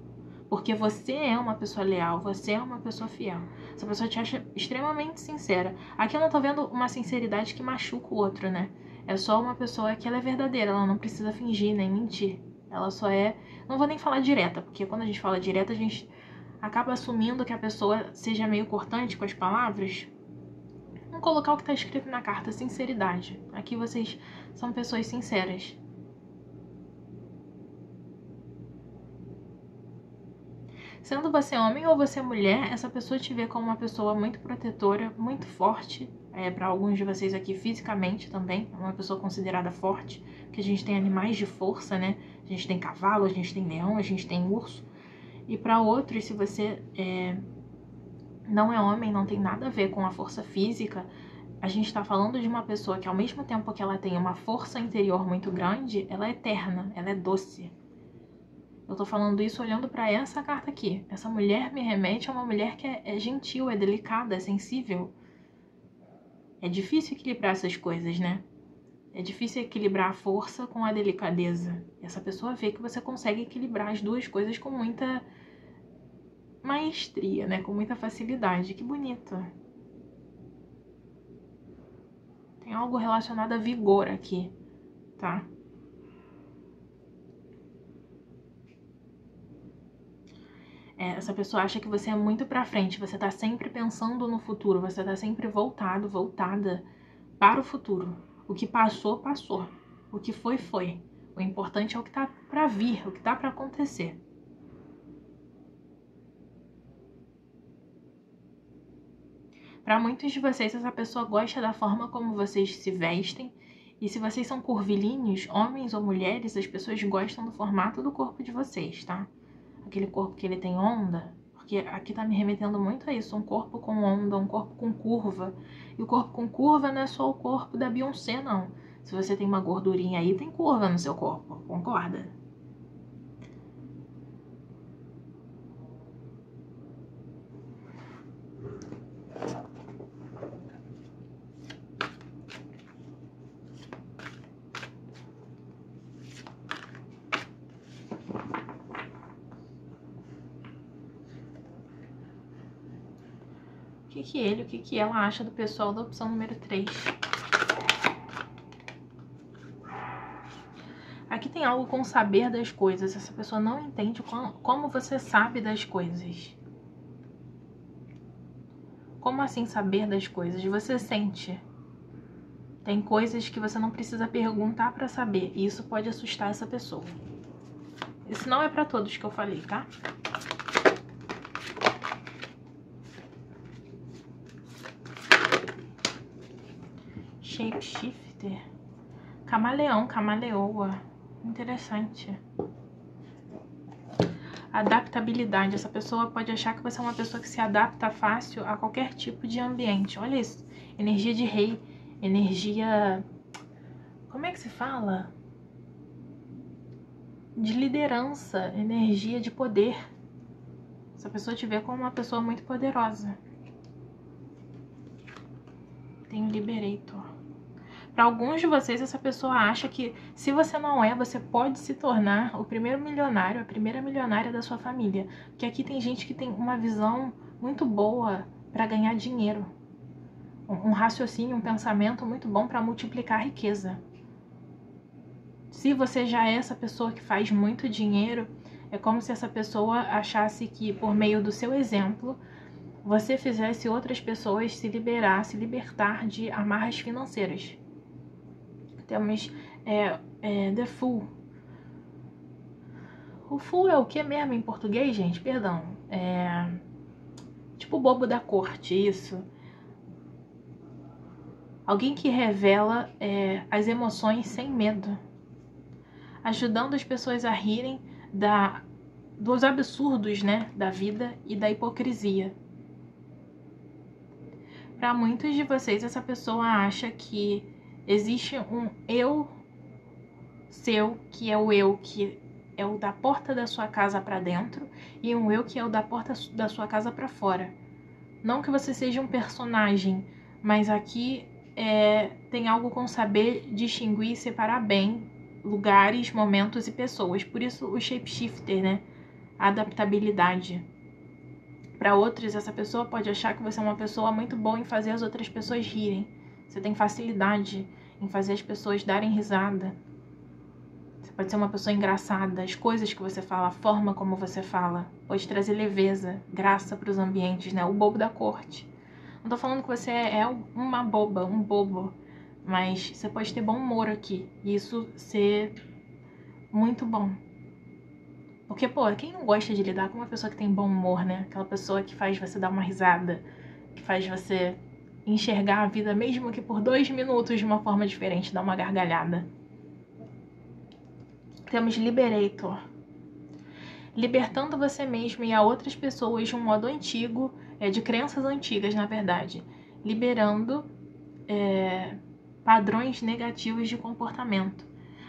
Porque você é uma pessoa leal, você é uma pessoa fiel. Essa pessoa te acha extremamente sincera. Aqui eu não tô vendo uma sinceridade que machuca o outro, né? É só uma pessoa que ela é verdadeira, ela não precisa fingir nem mentir. Ela só é. Não vou nem falar direta, porque quando a gente fala direta, a gente acaba assumindo que a pessoa seja meio cortante com as palavras. Vamos colocar o que está escrito na carta: sinceridade. Aqui vocês são pessoas sinceras. Sendo você homem ou você mulher, essa pessoa te vê como uma pessoa muito protetora, muito forte. É, para alguns de vocês aqui, fisicamente também, é uma pessoa considerada forte, que a gente tem animais de força, né? A gente tem cavalo, a gente tem leão, a gente tem urso. E para outros, se você é, não é homem, não tem nada a ver com a força física, a gente está falando de uma pessoa que, ao mesmo tempo que ela tem uma força interior muito grande, ela é eterna, ela é doce. Eu tô falando isso olhando para essa carta aqui. Essa mulher me remete a uma mulher que é, é gentil, é delicada, é sensível. É difícil equilibrar essas coisas, né? É difícil equilibrar a força com a delicadeza. Essa pessoa vê que você consegue equilibrar as duas coisas com muita maestria, né? Com muita facilidade. Que bonito. Tem algo relacionado a vigor aqui, tá? É, essa pessoa acha que você é muito pra frente, você tá sempre pensando no futuro, você tá sempre voltado, voltada para o futuro. O que passou, passou. O que foi, foi. O importante é o que tá para vir, o que tá para acontecer. Para muitos de vocês, essa pessoa gosta da forma como vocês se vestem. E se vocês são curvilíneos, homens ou mulheres, as pessoas gostam do formato do corpo de vocês, tá? Aquele corpo que ele tem onda, porque aqui tá me remetendo muito a isso, um corpo com onda, um corpo com curva. E o corpo com curva não é só o corpo da Beyoncé, não. Se você tem uma gordurinha aí, tem curva no seu corpo, concorda? Que, ele, o que, que ela acha do pessoal da opção número 3. Aqui tem algo com saber das coisas. Essa pessoa não entende como você sabe das coisas. Como assim saber das coisas? Você sente. Tem coisas que você não precisa perguntar para saber. E isso pode assustar essa pessoa. Isso não é para todos que eu falei, tá? Shapeshifter. Camaleão, camaleoa. Interessante. Adaptabilidade. Essa pessoa pode achar que você é uma pessoa que se adapta fácil a qualquer tipo de ambiente. Olha isso. Energia de rei. Energia. Como é que se fala? De liderança. Energia de poder. Essa pessoa te vê como uma pessoa muito poderosa. Tem Liberator. Para alguns de vocês, essa pessoa acha que se você não é, você pode se tornar o primeiro milionário, a primeira milionária da sua família. Porque aqui tem gente que tem uma visão muito boa para ganhar dinheiro. Um raciocínio, um pensamento muito bom para multiplicar a riqueza. Se você já é essa pessoa que faz muito dinheiro, é como se essa pessoa achasse que por meio do seu exemplo você fizesse outras pessoas se liberar, se libertar de amarras financeiras. Temos é, é, The Fool. O Fool é o que mesmo em português, gente? Perdão. É, tipo o bobo da corte, isso. Alguém que revela é, as emoções sem medo, ajudando as pessoas a rirem da, dos absurdos né, da vida e da hipocrisia. Para muitos de vocês, essa pessoa acha que existe um eu seu, que é o eu que é o da porta da sua casa para dentro, e um eu que é o da porta da sua casa para fora. Não que você seja um personagem, mas aqui é, tem algo com saber distinguir e separar bem lugares, momentos e pessoas. Por isso o shapeshifter, né? A adaptabilidade. Para outros, essa pessoa pode achar que você é uma pessoa muito boa em fazer as outras pessoas rirem. Você tem facilidade em fazer as pessoas darem risada. Você pode ser uma pessoa engraçada, as coisas que você fala, a forma como você fala, pode trazer leveza, graça para os ambientes, né? O bobo da corte. Não tô falando que você é uma boba, um bobo, mas você pode ter bom humor aqui. E isso ser muito bom. Porque, pô, quem não gosta de lidar com uma pessoa que tem bom humor, né? Aquela pessoa que faz você dar uma risada, que faz você enxergar a vida, mesmo que por dois minutos, de uma forma diferente, dar uma gargalhada. Temos Liberator. Libertando você mesmo e a outras pessoas de um modo antigo é, de crenças antigas, na verdade, liberando é, padrões negativos de comportamento.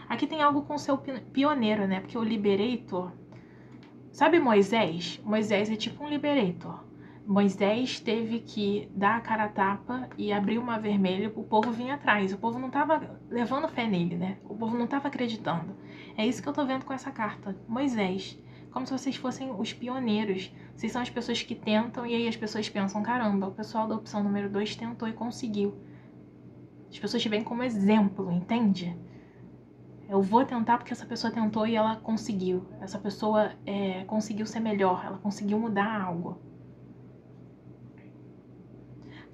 Aqui tem algo com seu pioneiro, né? Porque o liberator. Sabe Moisés? Moisés é tipo um liberator. Moisés teve que dar a cara a tapa e abrir uma vermelha o povo vir atrás. O povo não estava levando fé nele, né? O povo não estava acreditando. É isso que eu tô vendo com essa carta. Moisés como se vocês fossem os pioneiros. Vocês são as pessoas que tentam e aí as pessoas pensam: caramba, o pessoal da opção número 2 tentou e conseguiu. As pessoas te veem como exemplo, entende? Eu vou tentar porque essa pessoa tentou e ela conseguiu. Essa pessoa é, conseguiu ser melhor, ela conseguiu mudar algo.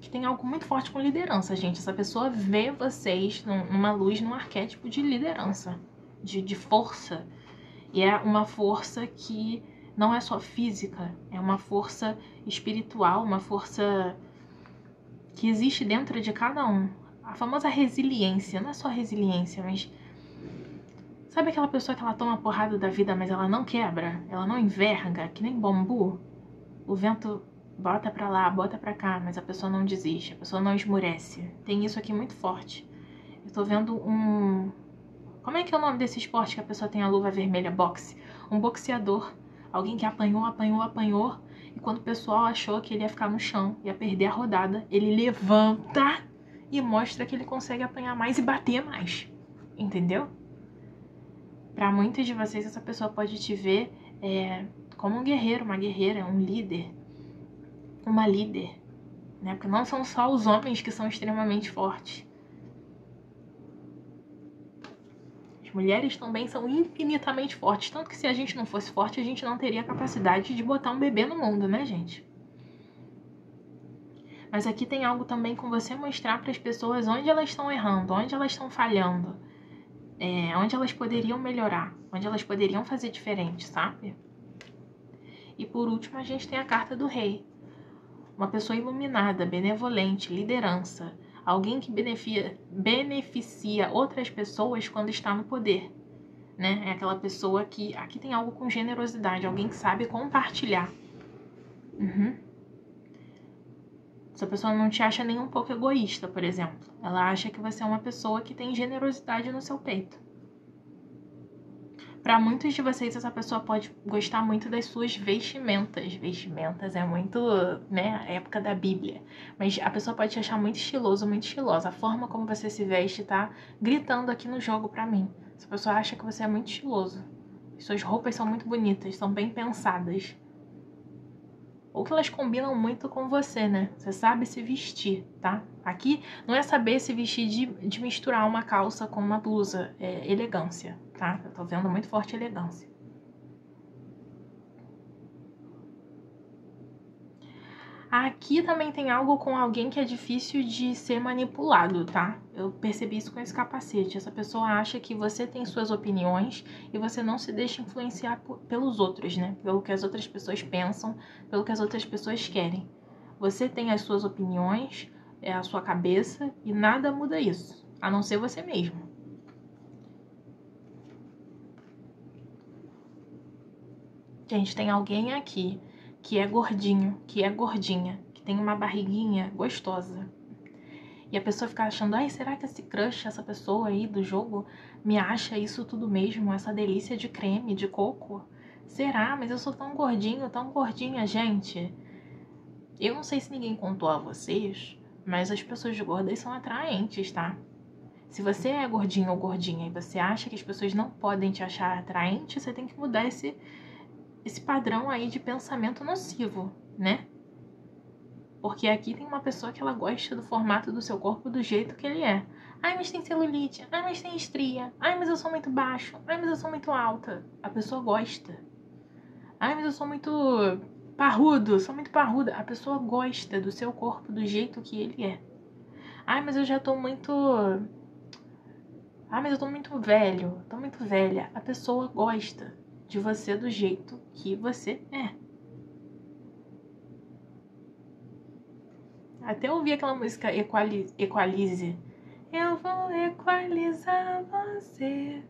Que tem algo muito forte com liderança, gente. Essa pessoa vê vocês numa luz, num arquétipo de liderança, de, de força, e é uma força que não é só física, é uma força espiritual, uma força que existe dentro de cada um. A famosa resiliência, não é só resiliência, mas sabe aquela pessoa que ela toma porrada da vida, mas ela não quebra, ela não enverga, que nem bambu? O vento bota para lá, bota para cá, mas a pessoa não desiste, a pessoa não esmurece. Tem isso aqui muito forte. Eu tô vendo um como é que é o nome desse esporte que a pessoa tem a luva vermelha? Boxe. Um boxeador. Alguém que apanhou, apanhou, apanhou. E quando o pessoal achou que ele ia ficar no chão, ia perder a rodada, ele levanta e mostra que ele consegue apanhar mais e bater mais. Entendeu? Para muitos de vocês, essa pessoa pode te ver é, como um guerreiro, uma guerreira, um líder, uma líder. Né? Porque não são só os homens que são extremamente fortes. mulheres também são infinitamente fortes. Tanto que se a gente não fosse forte, a gente não teria a capacidade de botar um bebê no mundo, né, gente? Mas aqui tem algo também com você mostrar para as pessoas onde elas estão errando, onde elas estão falhando, é, onde elas poderiam melhorar, onde elas poderiam fazer diferente, sabe? E por último, a gente tem a carta do rei. Uma pessoa iluminada, benevolente, liderança, alguém que beneficia, beneficia outras pessoas quando está no poder. Né? É aquela pessoa que. Aqui tem algo com generosidade, alguém que sabe compartilhar. Uhum. Essa pessoa não te acha nem um pouco egoísta, por exemplo. Ela acha que você é uma pessoa que tem generosidade no seu peito. Para muitos de vocês, essa pessoa pode gostar muito das suas vestimentas. Vestimentas é muito, né, a época da Bíblia. Mas a pessoa pode te achar muito estiloso, muito estilosa. A forma como você se veste tá gritando aqui no jogo para mim. Essa pessoa acha que você é muito estiloso. Suas roupas são muito bonitas, são bem pensadas. Ou que elas combinam muito com você, né? Você sabe se vestir, tá? Aqui não é saber se vestir de, de misturar uma calça com uma blusa, é elegância, tá? Eu tô vendo muito forte elegância. Aqui também tem algo com alguém que é difícil de ser manipulado, tá? Eu percebi isso com esse capacete. Essa pessoa acha que você tem suas opiniões e você não se deixa influenciar pelos outros, né? Pelo que as outras pessoas pensam, pelo que as outras pessoas querem. Você tem as suas opiniões, é a sua cabeça e nada muda isso, a não ser você mesmo. Gente, tem alguém aqui que é gordinho, que é gordinha, que tem uma barriguinha gostosa. E a pessoa fica achando, ai, será que esse crush, essa pessoa aí do jogo, me acha isso tudo mesmo, essa delícia de creme, de coco? Será? Mas eu sou tão gordinho, tão gordinha, gente. Eu não sei se ninguém contou a vocês, mas as pessoas gordas são atraentes, tá? Se você é gordinho ou gordinha e você acha que as pessoas não podem te achar atraente, você tem que mudar esse, esse padrão aí de pensamento nocivo, né? Porque aqui tem uma pessoa que ela gosta do formato do seu corpo do jeito que ele é. Ai, mas tem celulite. Ai, mas tem estria. Ai, mas eu sou muito baixo. Ai, mas eu sou muito alta. A pessoa gosta. Ai, mas eu sou muito parrudo. Sou muito parruda. A pessoa gosta do seu corpo do jeito que ele é. Ai, mas eu já tô muito. Ai, mas eu tô muito velho. Tô muito velha. A pessoa gosta de você do jeito que você é. Até ouvi aquela música Equalize. Equalize. Eu vou equalizar você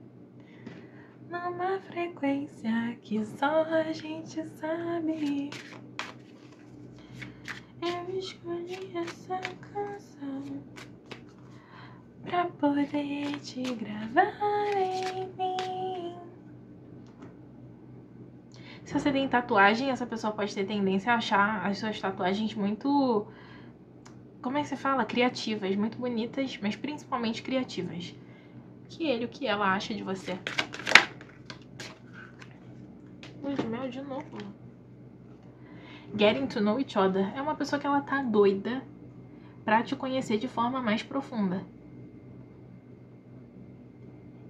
numa frequência que só a gente sabe. Eu escolhi essa canção pra poder te gravar em mim. Se você tem tatuagem, essa pessoa pode ter tendência a achar as suas tatuagens muito. Como é que se fala? Criativas, muito bonitas, mas principalmente criativas. Que ele, o que ela acha de você? Luz mel de novo. Getting to know each other é uma pessoa que ela tá doida pra te conhecer de forma mais profunda.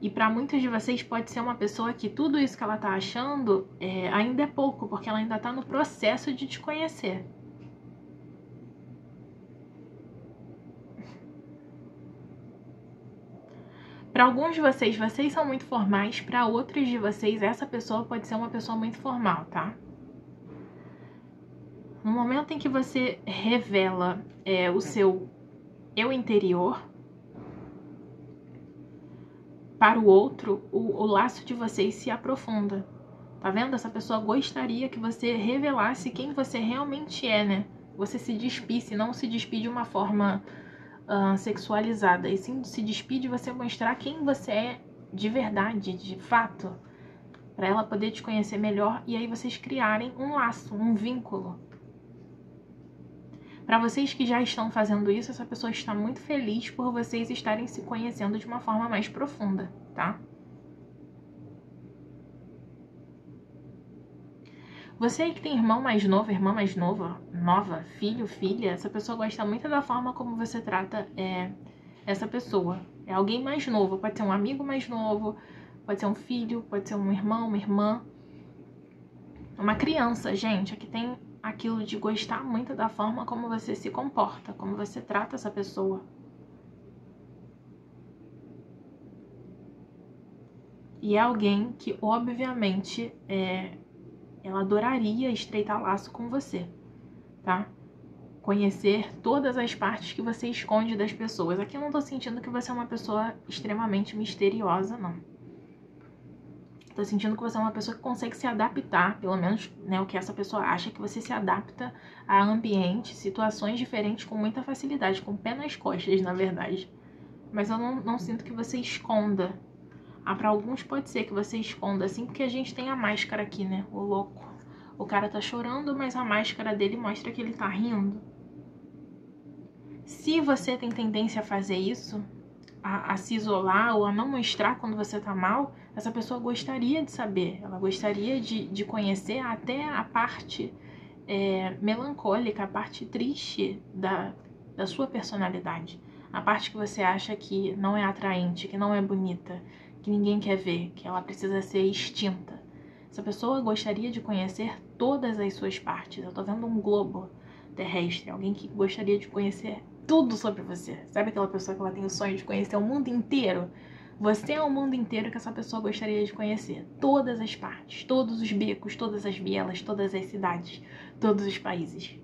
E para muitas de vocês pode ser uma pessoa que tudo isso que ela tá achando é, ainda é pouco, porque ela ainda tá no processo de te conhecer. Para alguns de vocês, vocês são muito formais, para outros de vocês, essa pessoa pode ser uma pessoa muito formal, tá? No momento em que você revela é, o seu eu interior, para o outro, o, o laço de vocês se aprofunda. Tá vendo? Essa pessoa gostaria que você revelasse quem você realmente é, né? Você se despisse, não se despide de uma forma uh, sexualizada, e sim se despide de você mostrar quem você é de verdade, de fato, para ela poder te conhecer melhor e aí vocês criarem um laço, um vínculo. Para vocês que já estão fazendo isso, essa pessoa está muito feliz por vocês estarem se conhecendo de uma forma mais profunda, tá? Você que tem irmão mais novo, irmã mais nova, nova, filho, filha, essa pessoa gosta muito da forma como você trata é, essa pessoa. É alguém mais novo, pode ser um amigo mais novo, pode ser um filho, pode ser um irmão, uma irmã. Uma criança, gente, aqui tem aquilo de gostar muito da forma como você se comporta, como você trata essa pessoa. E é alguém que, obviamente, é, ela adoraria estreitar laço com você, tá? Conhecer todas as partes que você esconde das pessoas. Aqui eu não tô sentindo que você é uma pessoa extremamente misteriosa, não. Tô sentindo que você é uma pessoa que consegue se adaptar, pelo menos né, o que essa pessoa acha, que você se adapta a ambientes, situações diferentes com muita facilidade, com o pé nas costas, na verdade. Mas eu não, não sinto que você esconda. Ah, para alguns pode ser que você esconda, assim, porque a gente tem a máscara aqui, né? O louco. O cara tá chorando, mas a máscara dele mostra que ele tá rindo. Se você tem tendência a fazer isso, a, a, se isolar ou a não mostrar quando você tá mal, essa pessoa gostaria de saber, ela gostaria de, de conhecer até a parte é, melancólica, a parte triste da, da sua personalidade. A parte que você acha que não é atraente, que não é bonita, que ninguém quer ver, que ela precisa ser extinta. Essa pessoa gostaria de conhecer todas as suas partes. Eu tô vendo um globo terrestre, alguém que gostaria de conhecer tudo sobre você. Sabe aquela pessoa que ela tem o sonho de conhecer o mundo inteiro? Você é o mundo inteiro que essa pessoa gostaria de conhecer. Todas as partes, todos os becos, todas as vielas, todas as cidades, todos os países.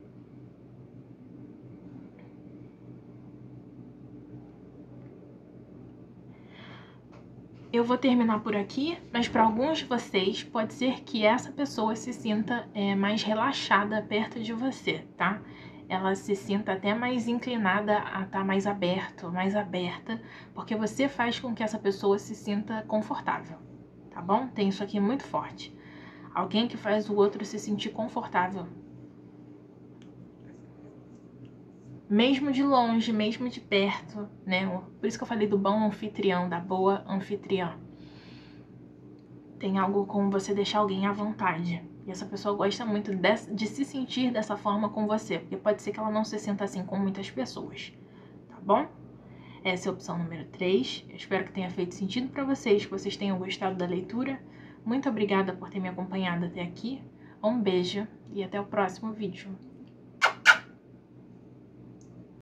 Eu vou terminar por aqui, mas para alguns de vocês pode ser que essa pessoa se sinta é, mais relaxada perto de você, tá? Ela se sinta até mais inclinada a estar tá mais aberto, mais aberta, porque você faz com que essa pessoa se sinta confortável, tá bom? Tem isso aqui muito forte. Alguém que faz o outro se sentir confortável. Mesmo de longe, mesmo de perto, né? Por isso que eu falei do bom anfitrião, da boa anfitriã. Tem algo como você deixar alguém à vontade. Essa pessoa gosta muito de, de se sentir dessa forma com você, porque pode ser que ela não se sinta assim com muitas pessoas, tá bom? Essa é a opção número 3. Eu espero que tenha feito sentido para vocês, que vocês tenham gostado da leitura. Muito obrigada por ter me acompanhado até aqui. Um beijo e até o próximo vídeo.